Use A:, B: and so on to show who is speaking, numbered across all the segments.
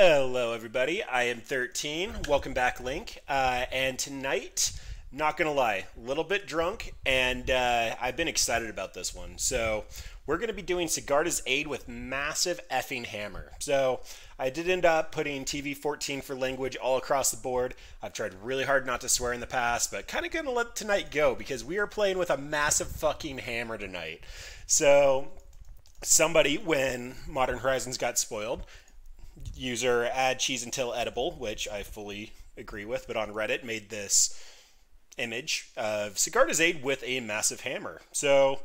A: Hello, everybody. I am 13. Welcome back, Link. Uh, and tonight, not gonna lie, a little bit drunk, and uh, I've been excited about this one. So we're gonna be doing Sigarda's Aid with massive effing hammer. So I did end up putting TV 14 for language all across the board. I've tried really hard not to swear in the past, but kind of gonna let tonight go because we are playing with a massive fucking hammer tonight. So somebody, when Modern Horizons got spoiled, user add cheese until edible, which I fully agree with, but on Reddit made this image of Sigarda's Aid with a massive hammer. So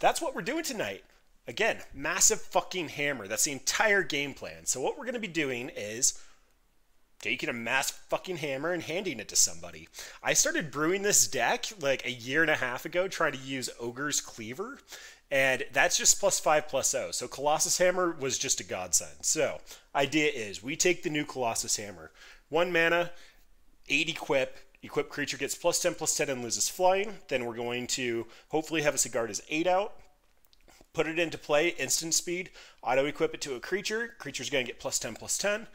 A: that's what we're doing tonight. Again, massive fucking hammer. That's the entire game plan. So what we're going to be doing is taking a massive fucking hammer and handing it to somebody. I started brewing this deck like a year and a half ago trying to use Ogre's Cleaver, and that's just plus 5 plus plus 0. So Colossus Hammer was just a godsend. So idea is we take the new Colossus Hammer. 1 mana, 8 equip, equip creature gets plus 10 plus 10 and loses flying. Then we're going to hopefully have a Sigarda's Aid out put it into play, instant speed, auto equip it to a creature. Creature's going to get plus 10 plus 10.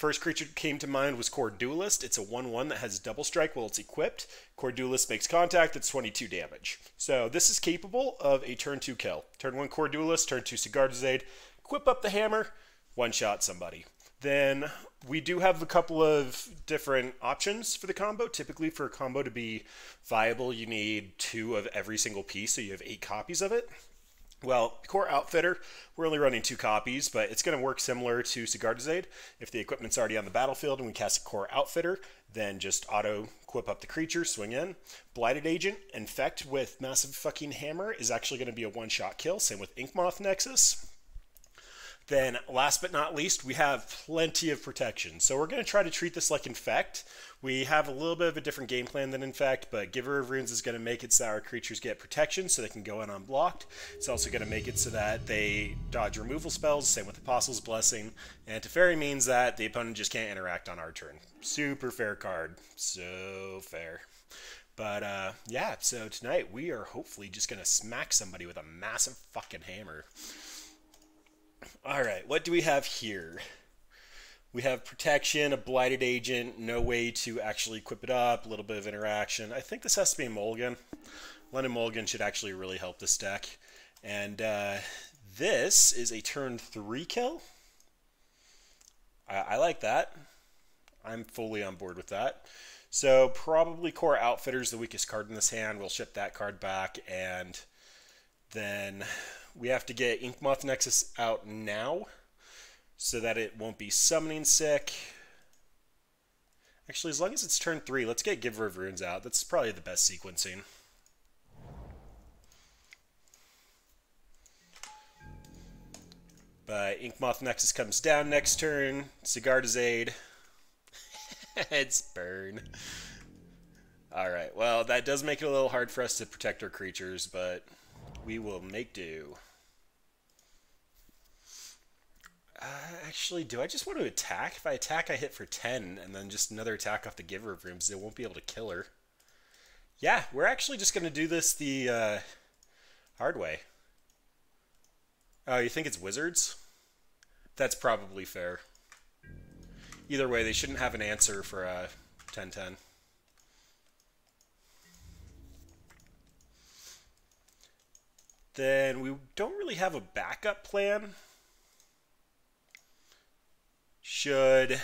A: First creature came to mind was Kor Duelist. It's a 1 1 that has double strike while it's equipped. Kor Duelist makes contact, it's 22 damage. So this is capable of a turn 2 kill. Turn 1 Kor Duelist, turn 2 Sigarda's Aid, equip up the hammer, one shot somebody. Then we do have a couple of different options for the combo. Typically, for a combo to be viable, you need two of every single piece, so you have eight copies of it. Well, Kor Outfitter, we're only running two copies, but it's going to work similar to Sigarda's Aid. If the equipment's already on the battlefield and we cast a Kor Outfitter, then just auto equip up the creature, swing in. Blighted Agent, Infect with Massive fucking Hammer is actually going to be a one-shot kill. Same with Inkmoth Nexus. Then, last but not least, we have plenty of protection. So we're going to try to treat this like Infect. We have a little bit of a different game plan than Infect, but Giver of Runes is going to make it so our creatures get protection so they can go in unblocked. It's also going to make it so that they dodge removal spells, same with Apostle's Blessing. And Teferi means that the opponent just can't interact on our turn. Super fair card. So fair. But uh, yeah, so tonight we are hopefully just going to smack somebody with a massive fucking hammer. All right, what do we have here? We have protection, a blighted agent, no way to actually equip it up, a little bit of interaction. I think this has to be mulligan. London Mulligan should actually really help this deck. And uh, this is a turn three kill. I, I like that. I'm fully on board with that. So probably Kor Outfitter's the weakest card in this hand. We'll ship that card back and then we have to get Inkmoth Nexus out now so that it won't be summoning sick. Actually, as long as it's turn 3, let's get Giver of Runes out. That's probably the best sequencing. But Inkmoth Nexus comes down next turn. Sigarda's Aid. it's burn. Alright, well, that does make it a little hard for us to protect our creatures, but we will make do. Uh, actually, do I just want to attack? If I attack, I hit for 10, and then just another attack off the Giver of Runes. They won't be able to kill her. Yeah, we're actually just going to do this the uh, hard way. Oh, you think it's Wizards? That's probably fair. Either way, they shouldn't have an answer for uh, 10-10. Then we don't really have a backup plan. Should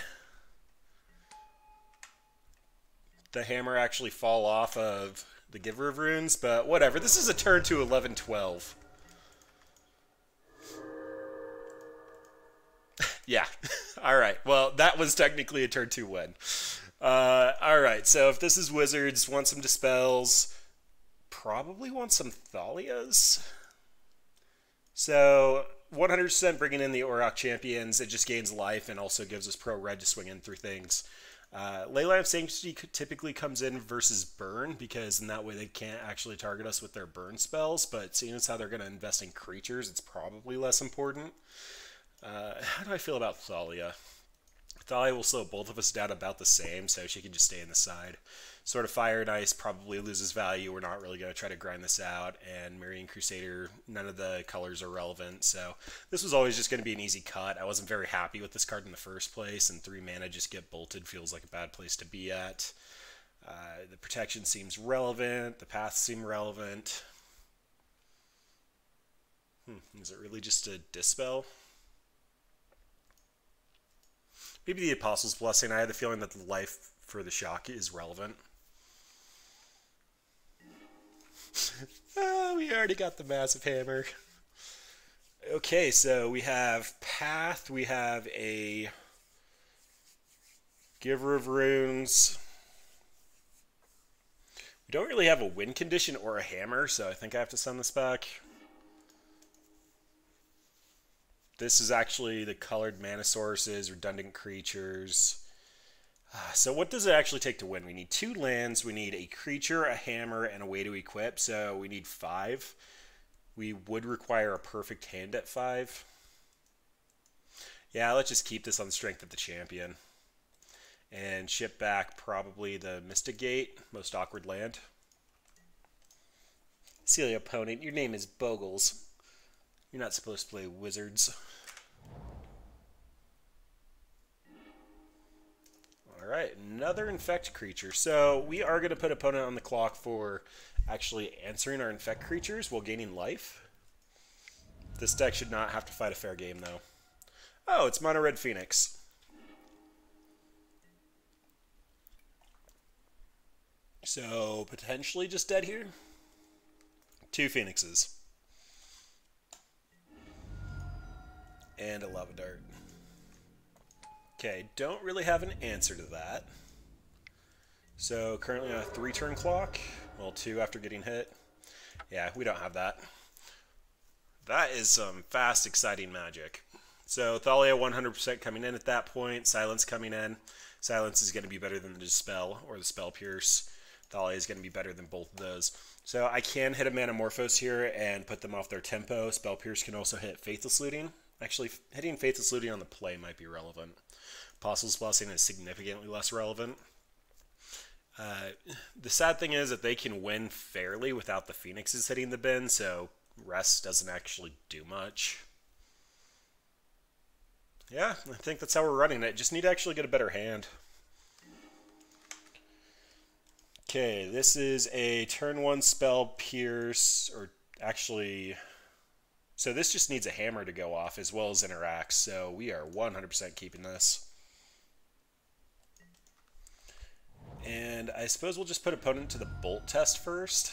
A: the hammer actually fall off of the Giver of Runes, but whatever. This is a turn to 11-12. yeah. all right. Well, that was technically a turn 2 win. Uh, all right. So if this is Wizards, want some Dispels, probably want some Thalias. So 100% bringing in the Auriok Champions. It just gains life and also gives us pro red to swing in through things. Uh, Leyline of Sanctity typically comes in versus burn because in that way they can't actually target us with their burn spells. But seeing as how they're going to invest in creatures, it's probably less important. Uh, how do I feel about Thalia? Thalia will slow both of us down about the same, so she can just stay in the side. Sword of Fire and Ice probably loses value. We're not really going to try to grind this out. And Mirran Crusader, none of the colors are relevant. So this was always just going to be an easy cut. I wasn't very happy with this card in the first place, and three mana just get bolted feels like a bad place to be at. Uh, the protection seems relevant. The paths seem relevant. Hmm, is it really just a dispel? Maybe the Apostle's Blessing. I had the feeling that the life for the shock is relevant. Oh, we already got the massive hammer. Okay, so we have Path, we have a Giver of Runes. We don't really have a win condition or a hammer, so I think I have to send this back. This is actually the colored mana sources, redundant creatures. Uh, so what does it actually take to win? We need two lands, we need a creature, a hammer, and a way to equip, so we need five. We would require a perfect hand at five. Yeah, let's just keep this on the strength of the champion. And ship back probably the Mystic Gate, most awkward land. Silly opponent, your name is Bogles. You're not supposed to play wizards. Alright, another infect creature. So we are going to put opponent on the clock for actually answering our infect creatures while gaining life. This deck should not have to fight a fair game, though. Oh, it's Mono Red Phoenix. So, potentially just dead here? Two Phoenixes. and a lava dart. Okay, don't really have an answer to that. So currently on a three turn clock, well two after getting hit. Yeah, we don't have that. That is some fast, exciting magic. So Thalia 100% coming in at that point, Silence coming in. Silence is going to be better than the Dispel or the Spell Pierce. Thalia is going to be better than both of those. So I can hit a Manamorphose here and put them off their tempo. Spell Pierce can also hit Faithless Looting. Actually, hitting Faithless Looting on the play might be relevant. Apostle's Blessing is significantly less relevant. Uh, the sad thing is that they can win fairly without the Phoenixes hitting the bin, so rest doesn't actually do much. Yeah, I think that's how we're running it. Just need to actually get a better hand. Okay, this is a turn one spell pierce, or actually so this just needs a hammer to go off as well as interact. So we are 100% keeping this. And I suppose we'll just put opponent to the bolt test first.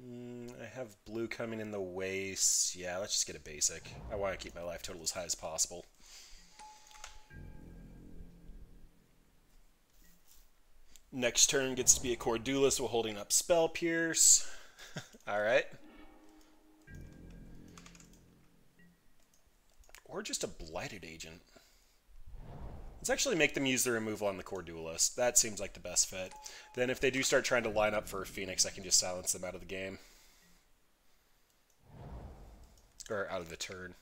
A: Mm, I have blue coming in the waist. Yeah, let's just get a basic. I want to keep my life total as high as possible. Next turn gets to be a Kor Duelist while holding up Spell Pierce. All right. Or just a blighted agent. Let's actually make them use the removal on the Kor Duelist. That seems like the best fit. Then if they do start trying to line up for a Phoenix, I can just silence them out of the game. Or out of the turn.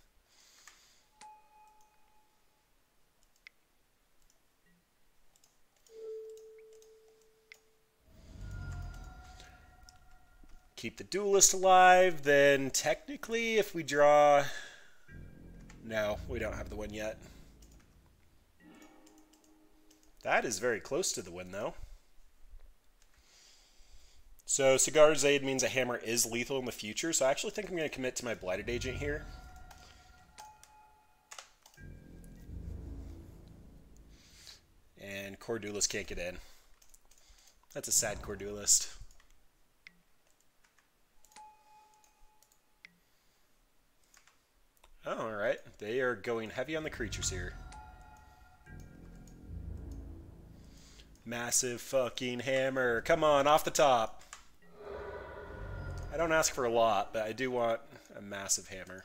A: keep the duelist alive, then technically if we draw... No, we don't have the win yet. That is very close to the win, though. So Sigar's Aid means a hammer is lethal in the future, so I actually think I'm going to commit to my Blighted Agent here. And Kor Duelist can't get in. That's a sad Kor Duelist. Oh, alright. They are going heavy on the creatures here. Massive fucking hammer. Come on, off the top. I don't ask for a lot, but I do want a massive hammer.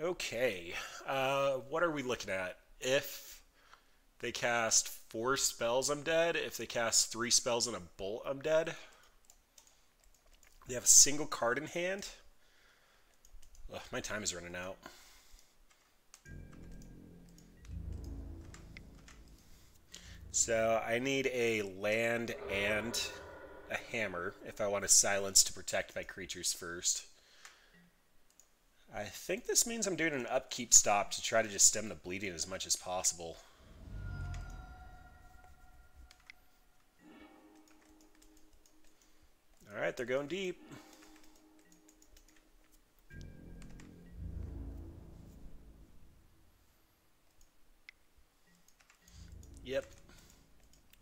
A: Okay. Uh, what are we looking at? If they cast four spells, I'm dead. If they cast three spells and a bolt, I'm dead. They have a single card in hand. Ugh, my time is running out. So I need a land and a hammer if I want to silence to protect my creatures first. I think this means I'm doing an upkeep stop to try to just stem the bleeding as much as possible. Alright, they're going deep. Yep.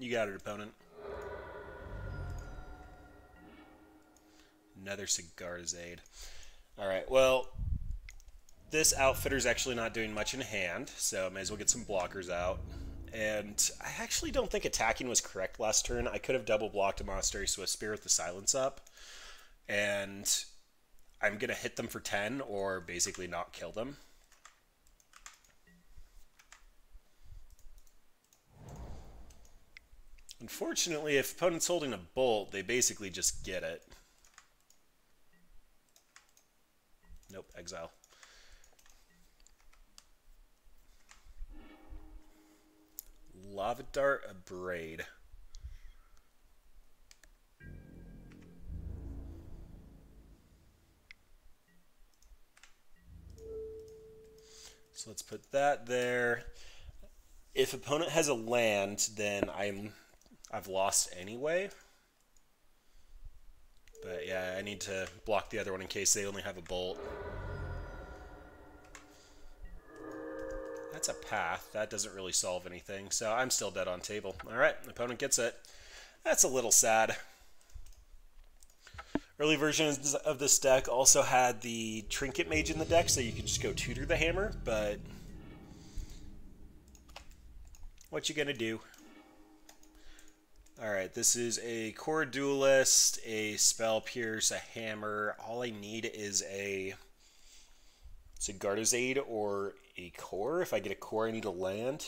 A: You got it, opponent. Another Sigarda's Aid. Alright, well, this outfitter's actually not doing much in hand, so may as well get some blockers out. And I actually don't think attacking was correct last turn. I could have double blocked a Monastery Swiftspear with the silence up. And I'm going to hit them for 10 or basically not kill them. Unfortunately, if opponent's holding a bolt, they basically just get it. Nope, exile. Lava Dart, Abrade. So let's put that there. If opponent has a land, then I'm I've lost anyway. But yeah, I need to block the other one in case they only have a bolt. That's a path. That doesn't really solve anything, so I'm still dead on table. Alright, opponent gets it. That's a little sad. Early versions of this deck also had the Trinket Mage in the deck, so you could just go tutor the hammer, but... What you gonna do? Alright, this is a Kor Duelist, a Spell Pierce, a Hammer. All I need is a, it's a Garda's Aid or a core. If I get a core, I need a land.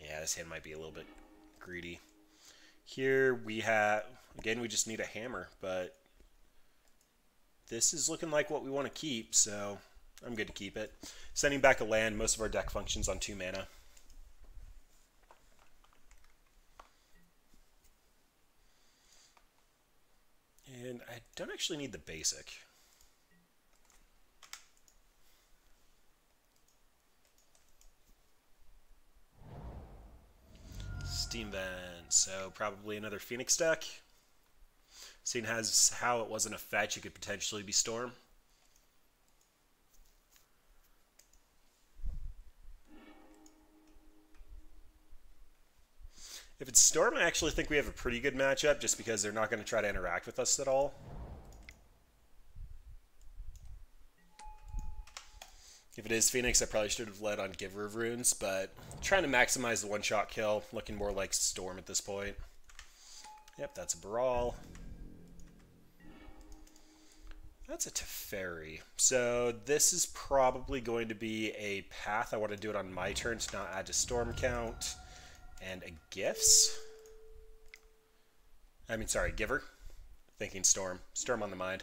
A: Yeah, this hand might be a little bit greedy. Here we have, again, we just need a Hammer, but this is looking like what we want to keep, so I'm good to keep it. Sending back a land, most of our deck functions on 2 mana. And I don't actually need the basic. Steam Vent, so probably another Phoenix deck. Seeing as how it wasn't a fetch, it could potentially be Storm. If it's Storm, I actually think we have a pretty good matchup just because they're not going to try to interact with us at all. If it is Phoenix, I probably should have led on Giver of Runes, but trying to maximize the one-shot kill, looking more like Storm at this point. Yep, that's a Baral. That's a Teferi. So this is probably going to be a path. I want to do it on my turn to not add to Storm count and a gifts. I mean, sorry, giver. Thinking storm. Storm on the mind.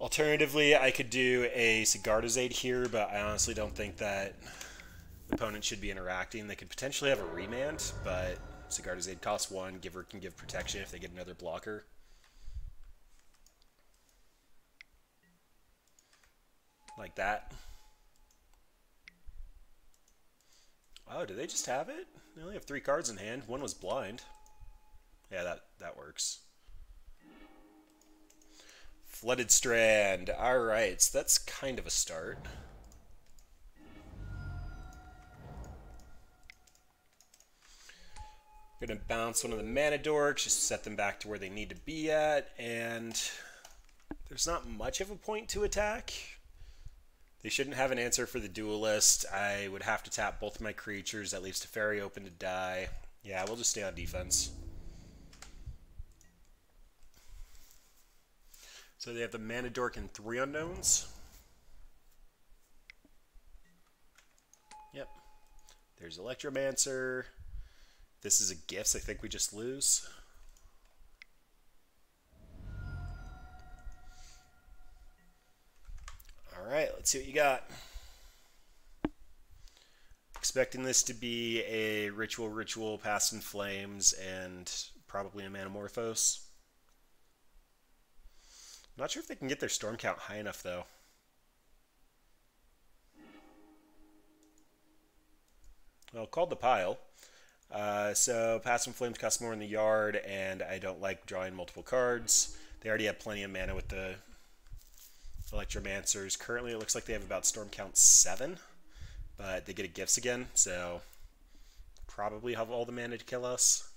A: Alternatively, I could do a Sigarda's Aid here, but I honestly don't think that the opponent should be interacting. They could potentially have a remand, but Sigarda's Aid costs one. Giver can give protection if they get another blocker. Like that. Oh, do they just have it? They only have three cards in hand. One was blind. Yeah, that, that works. Flooded Strand. Alright, so that's kind of a start. Gonna bounce one of the mana dorks, just set them back to where they need to be at, and there's not much of a point to attack. They shouldn't have an answer for the duelist. I would have to tap both of my creatures. That leaves Teferi open to die. Yeah, we'll just stay on defense. So they have the Mana Dork and three unknowns. Yep. There's Electromancer. This is a Gifts. I think we just lose. Right, let's see what you got. Expecting this to be a Ritual Ritual, Past in Flames, and probably a Manamorphose. Not sure if they can get their storm count high enough, though. Well, called the pile. Uh, so Past in Flames costs more in the yard, and I don't like drawing multiple cards. They already have plenty of mana with the Electromancers. Currently, it looks like they have about storm count 7, but they get a Gifts again, so probably have all the mana to kill us.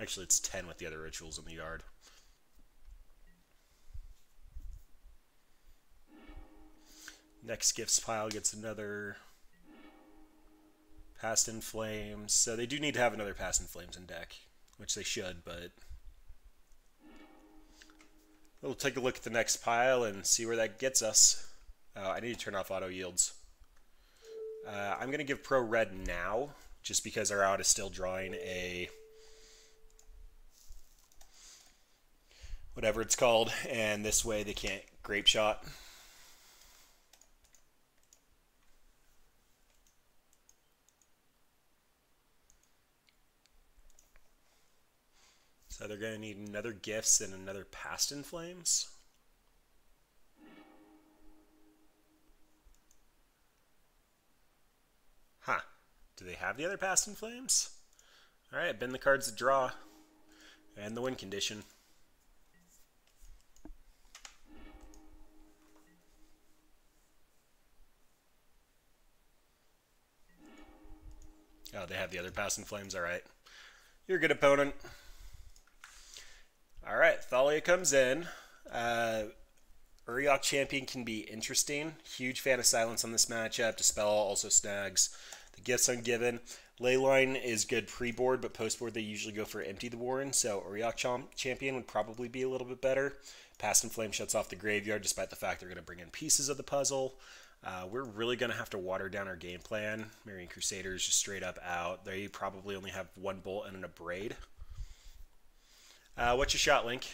A: Actually, it's 10 with the other rituals in the yard. Next gifts pile gets another Past in Flames. So they do need to have another Past in Flames in deck, which they should, but we'll take a look at the next pile and see where that gets us. Uh, I need to turn off auto yields. Uh, I'm going to give Pro Red now, just because our out is still drawing a whatever it's called, and this way they can't Grapeshot. So they're going to need another gifts and another past in flames. Huh. Do they have the other past in flames? Alright, bend the cards to draw. And the win condition. Oh, they have the other Past in Flames. All right. You're a good opponent. All right. Thalia comes in. Uh, Auriok Champion can be interesting. Huge fan of Silence on this matchup. Dispel also snags the gifts ungiven. Leyline is good pre-board, but post-board they usually go for Empty the Warren, so Auriok Champion would probably be a little bit better. Past in Flame shuts off the graveyard, despite the fact they're going to bring in pieces of the puzzle. Uh, we're really going to have to water down our game plan. Mirran Crusaders just straight up out. They probably only have one bolt and an abrade. Uh, what's your shot, Link?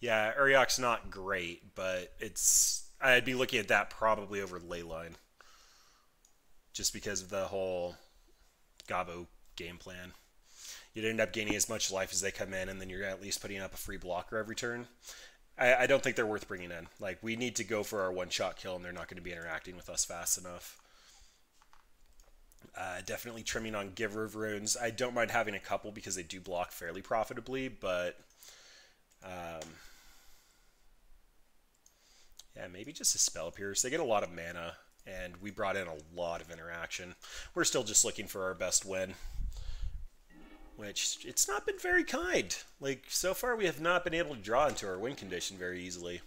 A: Yeah, Auriok's not great, but it's I'd be looking at that probably over Leyline. Just because of the whole Gabo game plan. You'd end up gaining as much life as they come in, and then you're at least putting up a free blocker every turn. I, I don't think they're worth bringing in. Like we need to go for our one shot kill, and they're not going to be interacting with us fast enough. Uh, definitely trimming on Giver of Runes. I don't mind having a couple because they do block fairly profitably, but um, yeah, maybe just a Spell Pierce. They get a lot of mana, and we brought in a lot of interaction. We're still just looking for our best win which it's not been very kind. Like so far, we have not been able to draw into our win condition very easily.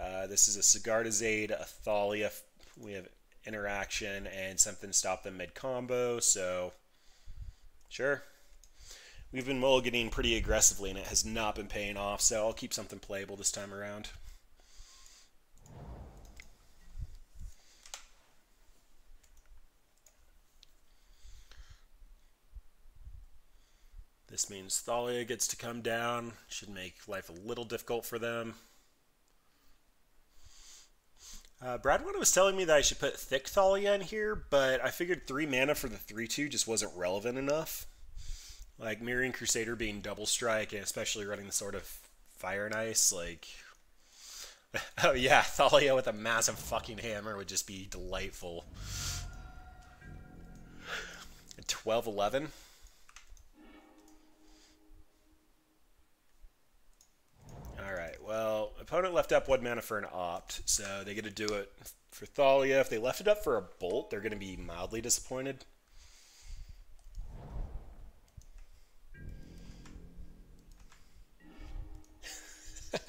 A: Uh, this is a Sigarda's Aid, a Thalia. We have interaction and something stopped them mid combo. So sure, we've been mulliganing pretty aggressively, and it has not been paying off. So I'll keep something playable this time around. This means Thalia gets to come down. Should make life a little difficult for them. Uh, was telling me that I should put Thick Thalia in here, but I figured 3 mana for the 3-2 just wasn't relevant enough. Like, Mirran Crusader being double strike, and especially running the Sword of Fire and Ice, like... oh yeah, Thalia with a massive fucking hammer would just be delightful. 12-11? Well, opponent left up one mana for an opt, so they get to do it for Thalia. If they left it up for a bolt, they're going to be mildly disappointed.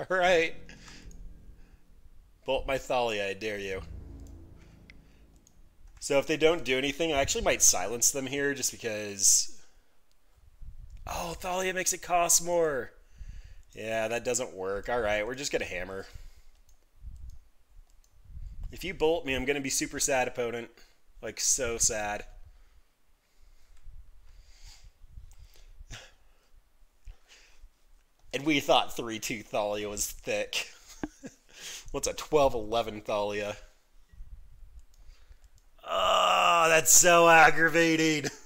A: All right. Bolt my Thalia, I dare you. So if they don't do anything, I actually might silence them here just because... Oh, Thalia makes it cost more. Yeah, that doesn't work. All right, we're just going to hammer. If you bolt me, I'm going to be super sad, opponent. Like, so sad. and we thought 3-2 Thalia was thick. What's a 12-11 Thalia? Oh, that's so aggravating.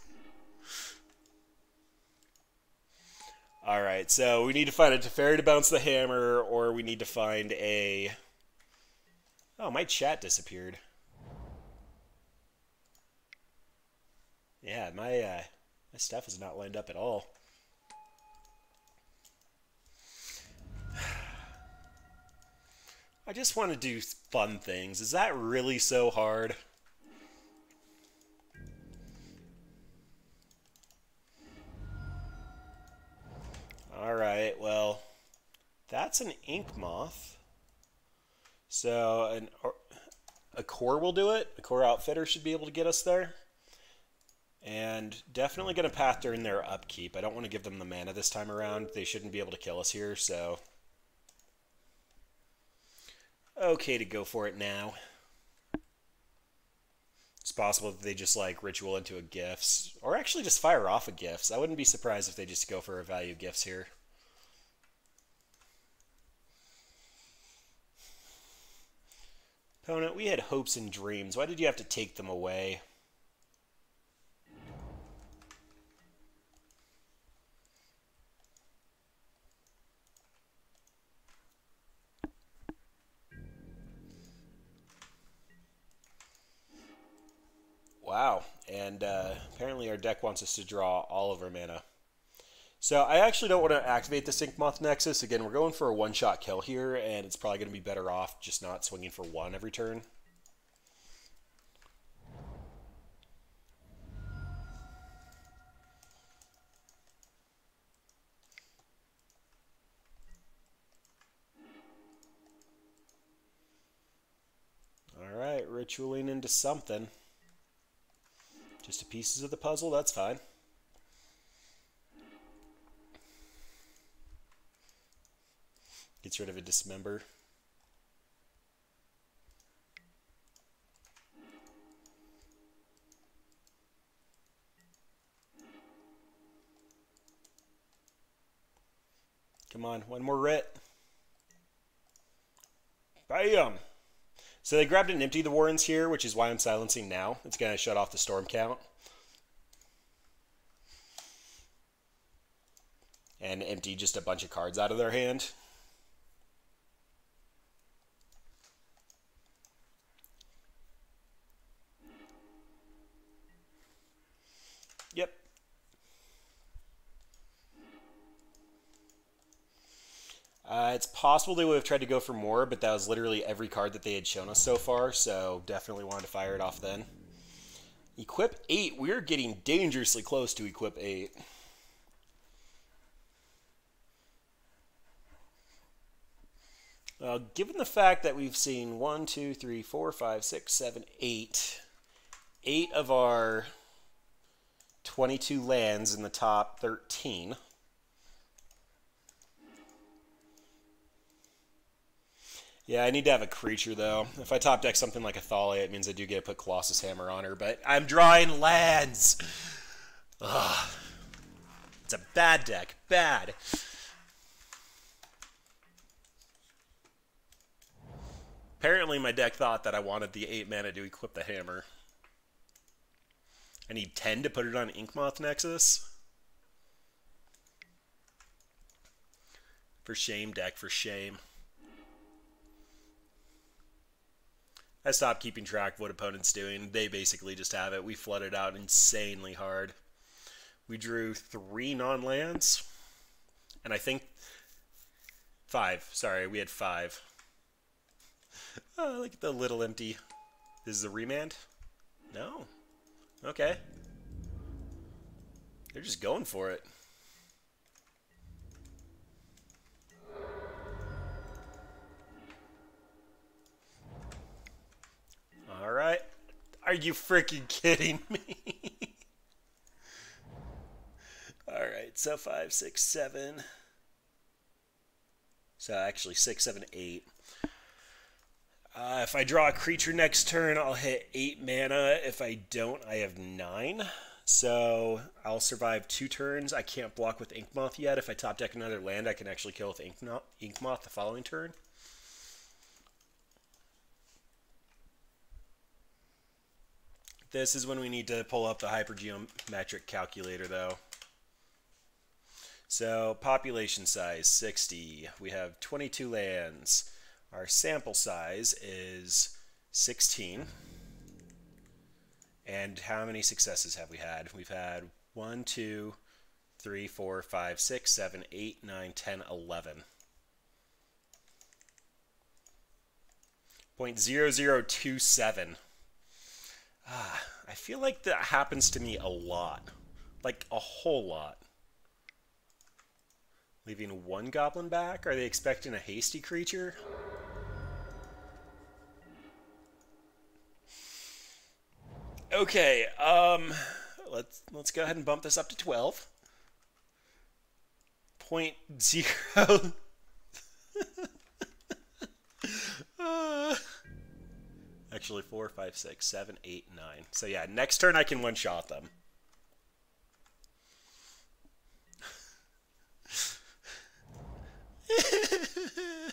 A: Alright, so we need to find a Teferi to bounce the hammer, or we need to find a... Oh, my chat disappeared. Yeah, my, uh, my stuff is not lined up at all. I just want to do fun things. Is that really so hard? Alright, well, that's an Inkmoth. So an, a core will do it. A Kor Outfitter should be able to get us there. And definitely going to path during their upkeep. I don't want to give them the mana this time around. They shouldn't be able to kill us here, so... Okay to go for it now. It's possible that they just like ritual into a gifts, or actually just fire off a gifts. I wouldn't be surprised if they just go for a value gifts here. Opponent, we had hopes and dreams. Why did you have to take them away? Wow, and uh, apparently our deck wants us to draw all of our mana. So I actually don't want to activate the Inkmoth Nexus. Again, we're going for a one-shot kill here, and it's probably going to be better off just not swinging for one every turn. Alright, ritualing into something. Just the pieces of the puzzle, that's fine. Gets rid of a dismember. Come on, one more writ. Bam! So they grabbed and empty the Warrens here, which is why I'm silencing now. It's going to shut off the storm count. And empty just a bunch of cards out of their hand. Uh, it's possible they would have tried to go for more, but that was literally every card that they had shown us so far, so definitely wanted to fire it off then. Equip 8. We're getting dangerously close to Equip 8. Uh, given the fact that we've seen 1, 2, 3, 4, 5, 6, 7, 8, 8 of our 22 lands in the top 13, Yeah, I need to have a creature, though. If I top deck something like a Thalia, it means I do get to put Colossus Hammer on her, but I'm drawing lands! Ugh. It's a bad deck. Bad. Apparently my deck thought that I wanted the 8 mana to equip the hammer. I need 10 to put it on Inkmoth Nexus. For shame, deck, for shame. I stopped keeping track of what opponents doing. They basically just have it. We flooded out insanely hard. We drew three non-lands, and I think five. Sorry, we had five. Oh, look at the little empty. This is a remand? No. Okay. They're just going for it. Alright. Are you freaking kidding me? Alright, so five, six, seven. So actually six, seven, eight. Uh, if I draw a creature next turn, I'll hit 8 mana. If I don't, I have 9. So I'll survive two turns. I can't block with Inkmoth yet. If I top deck another land, I can actually kill with Inkmoth, Inkmoth the following turn. This is when we need to pull up the hypergeometric calculator, though. So population size 60. We have 22 lands. Our sample size is 16. And how many successes have we had? We've had 1, 2, 3, 4, 5, 6, 7, 8, 9, 10, 11. 0.0027. Ah, I feel like that happens to me a lot. Like a whole lot. Leaving one goblin back? Are they expecting a hasty creature? Okay, um, let's let's go ahead and bump this up to 12. Point zero. uh, actually, four, five, six, seven, eight, nine. So yeah, next turn I can one-shot them.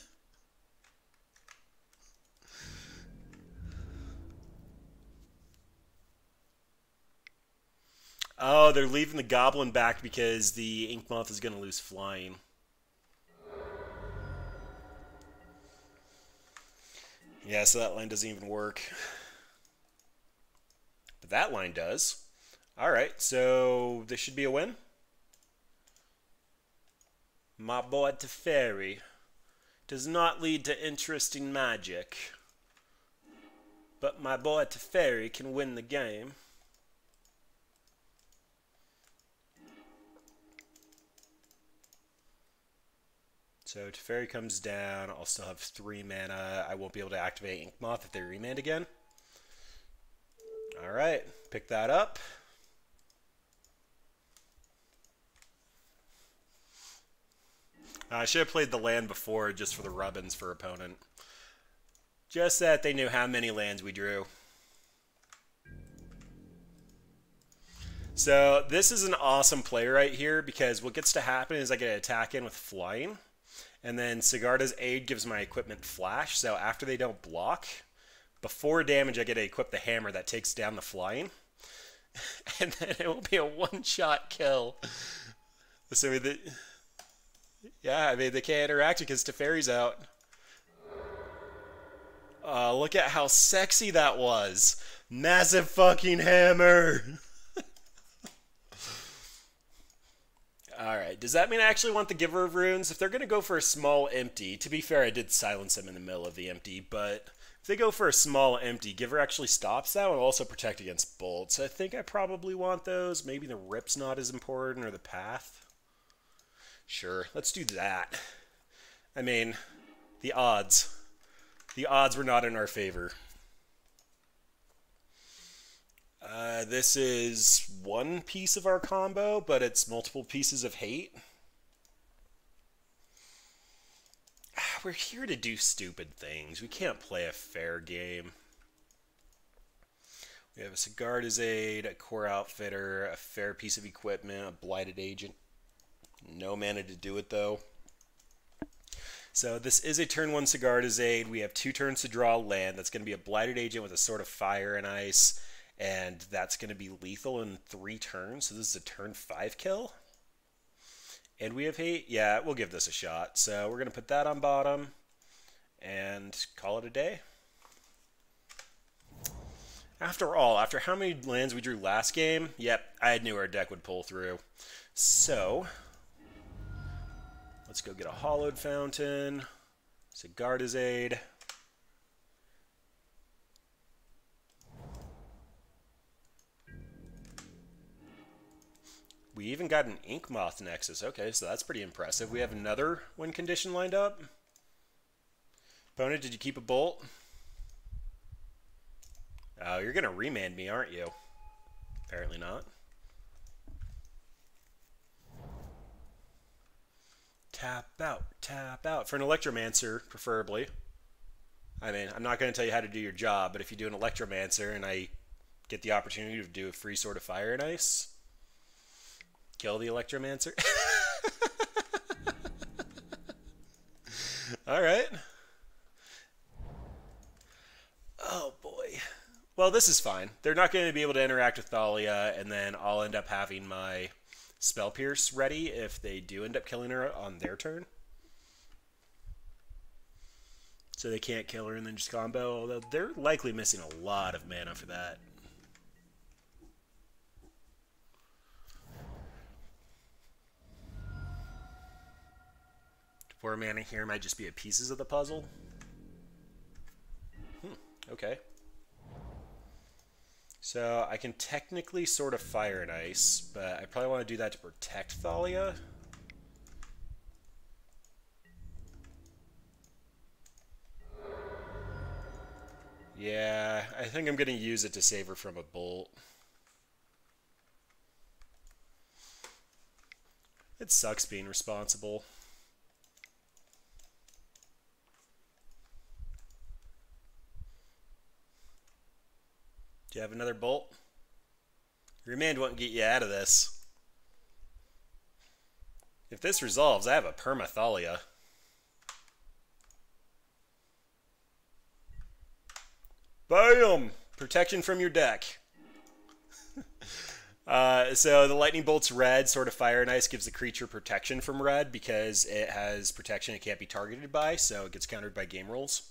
A: oh, they're leaving the goblin back because the Inkmoth is going to lose flying. Yeah, so that line doesn't even work. But that line does. Alright, so this should be a win. My boy Teferi does not lead to interesting magic. But my boy Teferi can win the game. So Teferi comes down. I'll still have three mana. I won't be able to activate Inkmoth if they remand again. Alright, pick that up. I should have played the land before just for the rubbins for opponent. Just that they knew how many lands we drew. So this is an awesome play right here because what gets to happen is I get to attack in with flying. And then Sigarda's Aid gives my equipment flash. So after they don't block, before damage I get to equip the hammer that takes down the flying. and then it will be a one-shot kill. So the yeah, I mean, they can't interact because Teferi's out. Uh, look at how sexy that was. Massive fucking hammer. Alright, does that mean I actually want the Giver of Runes? If they're going to go for a small empty, to be fair, I did silence him in the middle of the empty, but if they go for a small empty, Giver actually stops that will also protect against bolts. I think I probably want those. Maybe the Rip's not as important or the Path. Sure, let's do that. I mean, the odds. The odds were not in our favor. Uh, this is one piece of our combo, but it's multiple pieces of hate. We're here to do stupid things. We can't play a fair game. We have a Sigarda's Aid, a Kor Outfitter, a fair piece of equipment, a blighted agent. No mana to do it though. So this is a turn one Sigarda's Aid. We have two turns to draw land. That's going to be a Blighted Agent with a Sword of Fire and Ice, and that's going to be lethal in three turns. So this is a turn five kill. And we have hate. Yeah, we'll give this a shot. So we're going to put that on bottom and call it a day. After all, after how many lands we drew last game, yep, I knew our deck would pull through. So, Let's go get a Hallowed Fountain. Sigarda's Aid. We even got an Inkmoth Nexus. Okay, so that's pretty impressive. We have another win condition lined up. Opponent, did you keep a bolt? Oh, you're going to remand me, aren't you? Apparently not. tap out, tap out. For an electromancer, preferably. I mean, I'm not going to tell you how to do your job, but if you do an electromancer and I get the opportunity to do a free Sword of Fire and Ice. Kill the Electromancer. All right. Oh boy. Well, this is fine. They're not going to be able to interact with Thalia, and then I'll end up having my Spell Pierce ready if they do end up killing her on their turn. So they can't kill her and then just combo, although they're likely missing a lot of mana for that. Four mana here might just be a pieces of the puzzle. Hmm, okay. So I can technically Sword of Fire and Ice, but I probably want to do that to protect Thalia. Yeah, I think I'm going to use it to save her from a bolt. It sucks being responsible. Do you have another bolt? Remand won't get you out of this. If this resolves, I have a Permathalia. Bam! Protection from your deck. uh, so the lightning bolt's red, Sword of Fire and Ice gives the creature protection from red because it has protection it can't be targeted by, so it gets countered by game rules.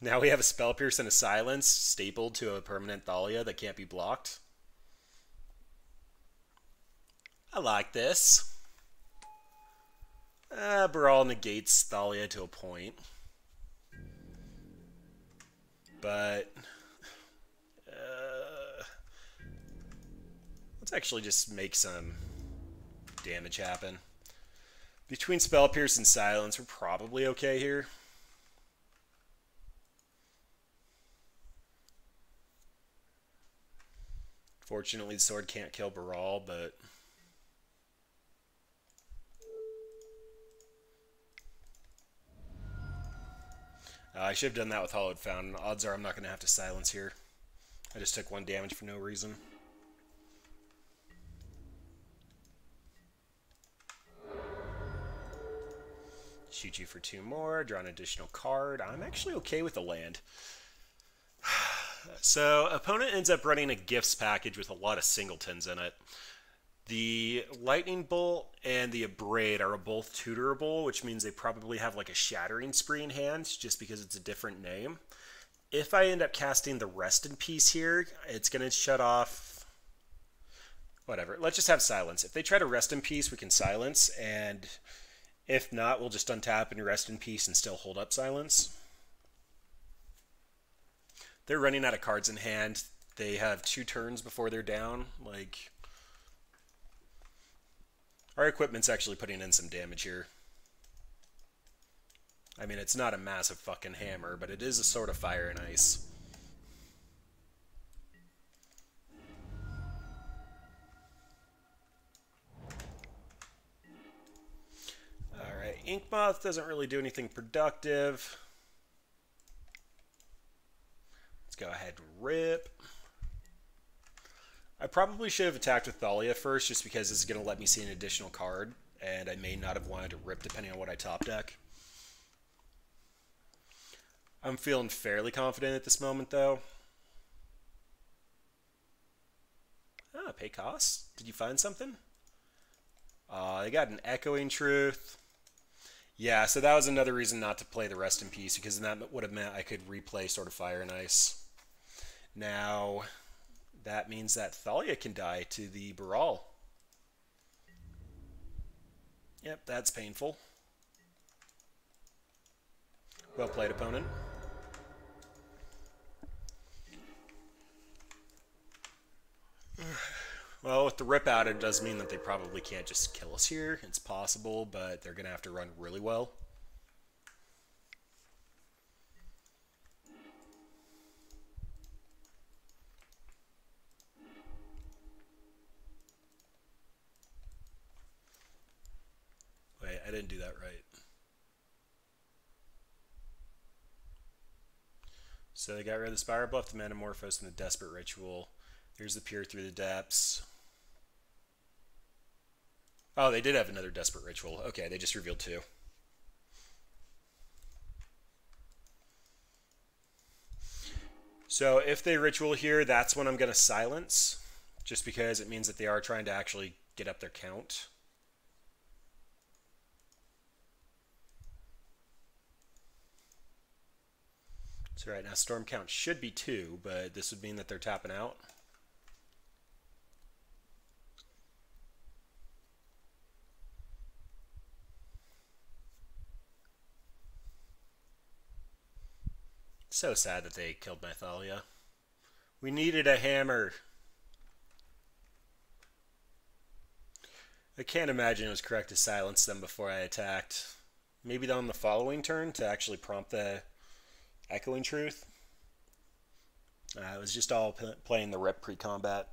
A: Now we have a Spell Pierce and a Silence stapled to a permanent Thalia that can't be blocked. I like this. Uh, Baral negates Thalia to a point. But... Uh, let's actually just make some damage happen. Between Spell Pierce and Silence, we're probably okay here. Fortunately, the sword can't kill Baral, but... Uh, I should have done that with Hallowed Fountain. Odds are I'm not going to have to silence here. I just took one damage for no reason. Shoot you for two more, draw an additional card. I'm actually okay with the land. So opponent ends up running a gifts package with a lot of singletons in it. The Lightning Bolt and the Abrade are both tutorable, which means they probably have like a Shattering Spree in hand, just because it's a different name. If I end up casting the Rest in Peace here, it's going to shut off... Whatever. Let's just have Silence. If they try to Rest in Peace, we can Silence, and if not, we'll just untap and Rest in Peace and still hold up Silence they're running out of cards in hand. They have two turns before they're down. Like our equipment's actually putting in some damage here. I mean, it's not a massive fucking hammer, but it is a Sword of Fire and Ice. Alright, Inkmoth doesn't really do anything productive. Let's go ahead and rip. I probably should have attacked with Thalia first, just because this is going to let me see an additional card, and I may not have wanted to rip depending on what I top deck. I'm feeling fairly confident at this moment, though. Ah, pay costs. Did you find something? Uh, they got an Echoing Truth. Yeah, so that was another reason not to play the Rest in Peace, because that would have meant I could replay Sword of Fire and Ice. Now, that means that Thalia can die to the Baral. Yep, that's painful. Well played, opponent. Well, with the rip out, it does mean that they probably can't just kill us here. It's possible, but they're going to have to run really well. I didn't do that right. So they got rid of the Spiral Bluff, the Manamorphose, and the Desperate Ritual. Here's the Peer Through the Depths. Oh, they did have another Desperate Ritual. Okay, they just revealed two. So if they Ritual here, that's when I'm going to silence, just because it means that they are trying to actually get up their count. So right now storm count should be two, but this would mean that they're tapping out. So sad that they killed Mythalia. We needed a hammer. I can't imagine it was correct to silence them before I attacked. Maybe on the following turn to actually prompt the Echoing Truth. Uh, it was just all playing the rep pre-combat.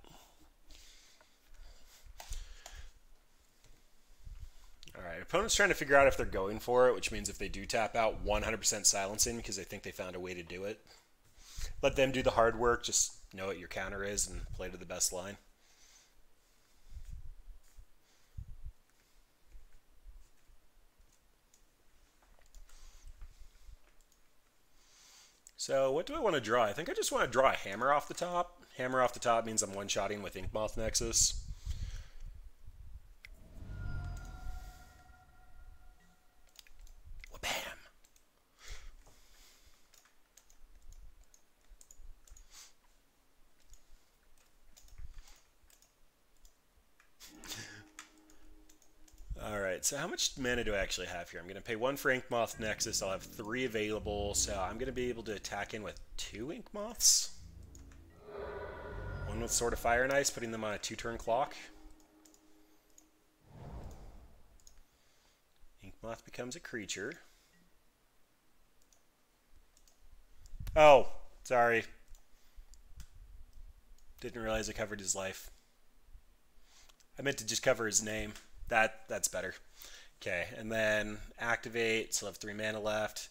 A: Alright, opponent's trying to figure out if they're going for it, which means if they do tap out, 100% silencing because they think they found a way to do it. Let them do the hard work, just know what your counter is and play to the best line. So what do I want to draw? I think I just want to draw a hammer off the top. Hammer off the top means I'm one-shotting with Inkmoth Nexus. Bam. Alright, so how much mana do I actually have here? I'm going to pay one for Inkmoth Nexus. I'll have three available, so I'm going to be able to attack in with two Inkmoths. One with Sword of Fire and Ice, putting them on a two-turn clock. Inkmoth becomes a creature. Oh, sorry. Didn't realize I covered his life. I meant to just cover his name. That that's better. Okay, and then activate. Still have three mana left.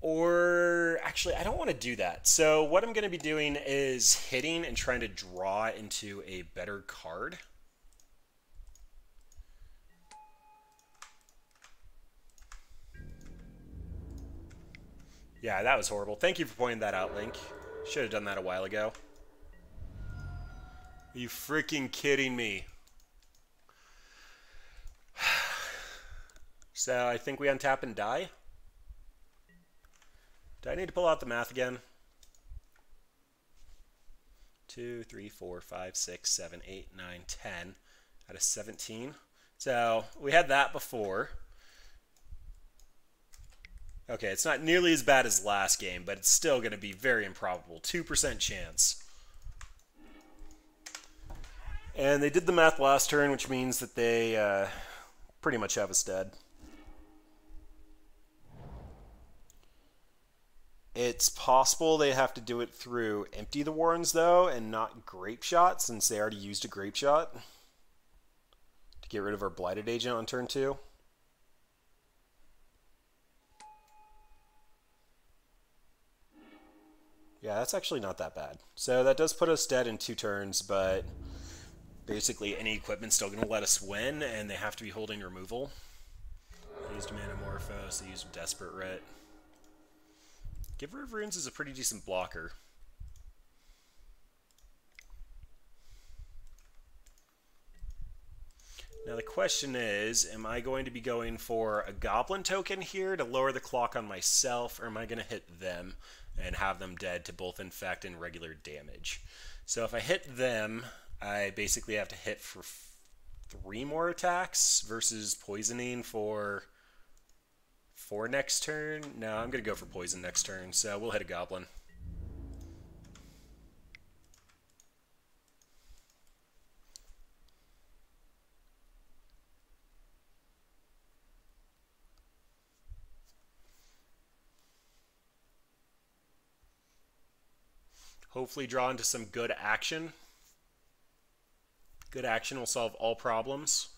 A: Or actually, I don't want to do that. So what I'm going to be doing is hitting and trying to draw into a better card. Yeah, that was horrible. Thank you for pointing that out, Link. Should have done that a while ago. Are you freaking kidding me? So I think we untap and die. Do I need to pull out the math again? Two, three, four, five, six, seven, eight, nine, ten out of 17. So we had that before. Okay, it's not nearly as bad as last game, but it's still going to be very improbable. 2% chance. And they did the math last turn, which means that they uh, pretty much have us dead. It's possible they have to do it through empty the warrens though, and not Grapeshot since they already used a Grapeshot to get rid of our blighted agent on turn two. Yeah, that's actually not that bad. So that does put us dead in two turns, but basically any equipment's still going to let us win, and they have to be holding removal. Used Manamorphose, they used Desperate Writ. Giver of Runes is a pretty decent blocker. Now the question is, am I going to be going for a Goblin token here to lower the clock on myself, or am I going to hit them and have them dead to both infect and regular damage? So if I hit them, I basically have to hit for three more attacks versus poisoning for for next turn? No, I'm going to go for poison next turn, so we'll hit a goblin. Hopefully draw into some good action. Good action will solve all problems.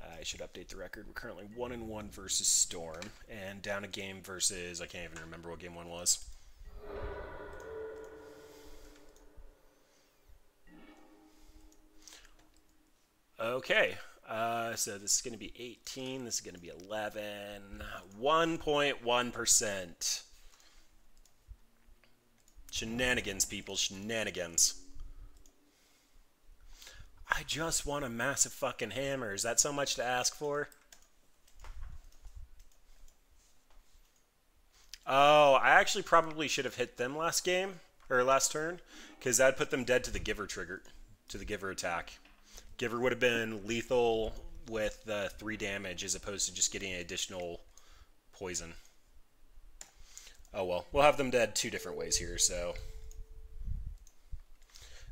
A: I should update the record. We're currently one and one versus Storm, and down a game versus I can't even remember what game one was. Okay, uh, so this is going to be 18. This is going to be 11. 1.1%. Shenanigans, people. Shenanigans. I just want a massive fucking hammer. Is that so much to ask for? Oh, I actually probably should have hit them last game, or last turn, because that'd put them dead to the Giver trigger, to the Giver attack. Giver would have been lethal with the three damage as opposed to just getting an additional poison. Oh well, we'll have them dead two different ways here, so...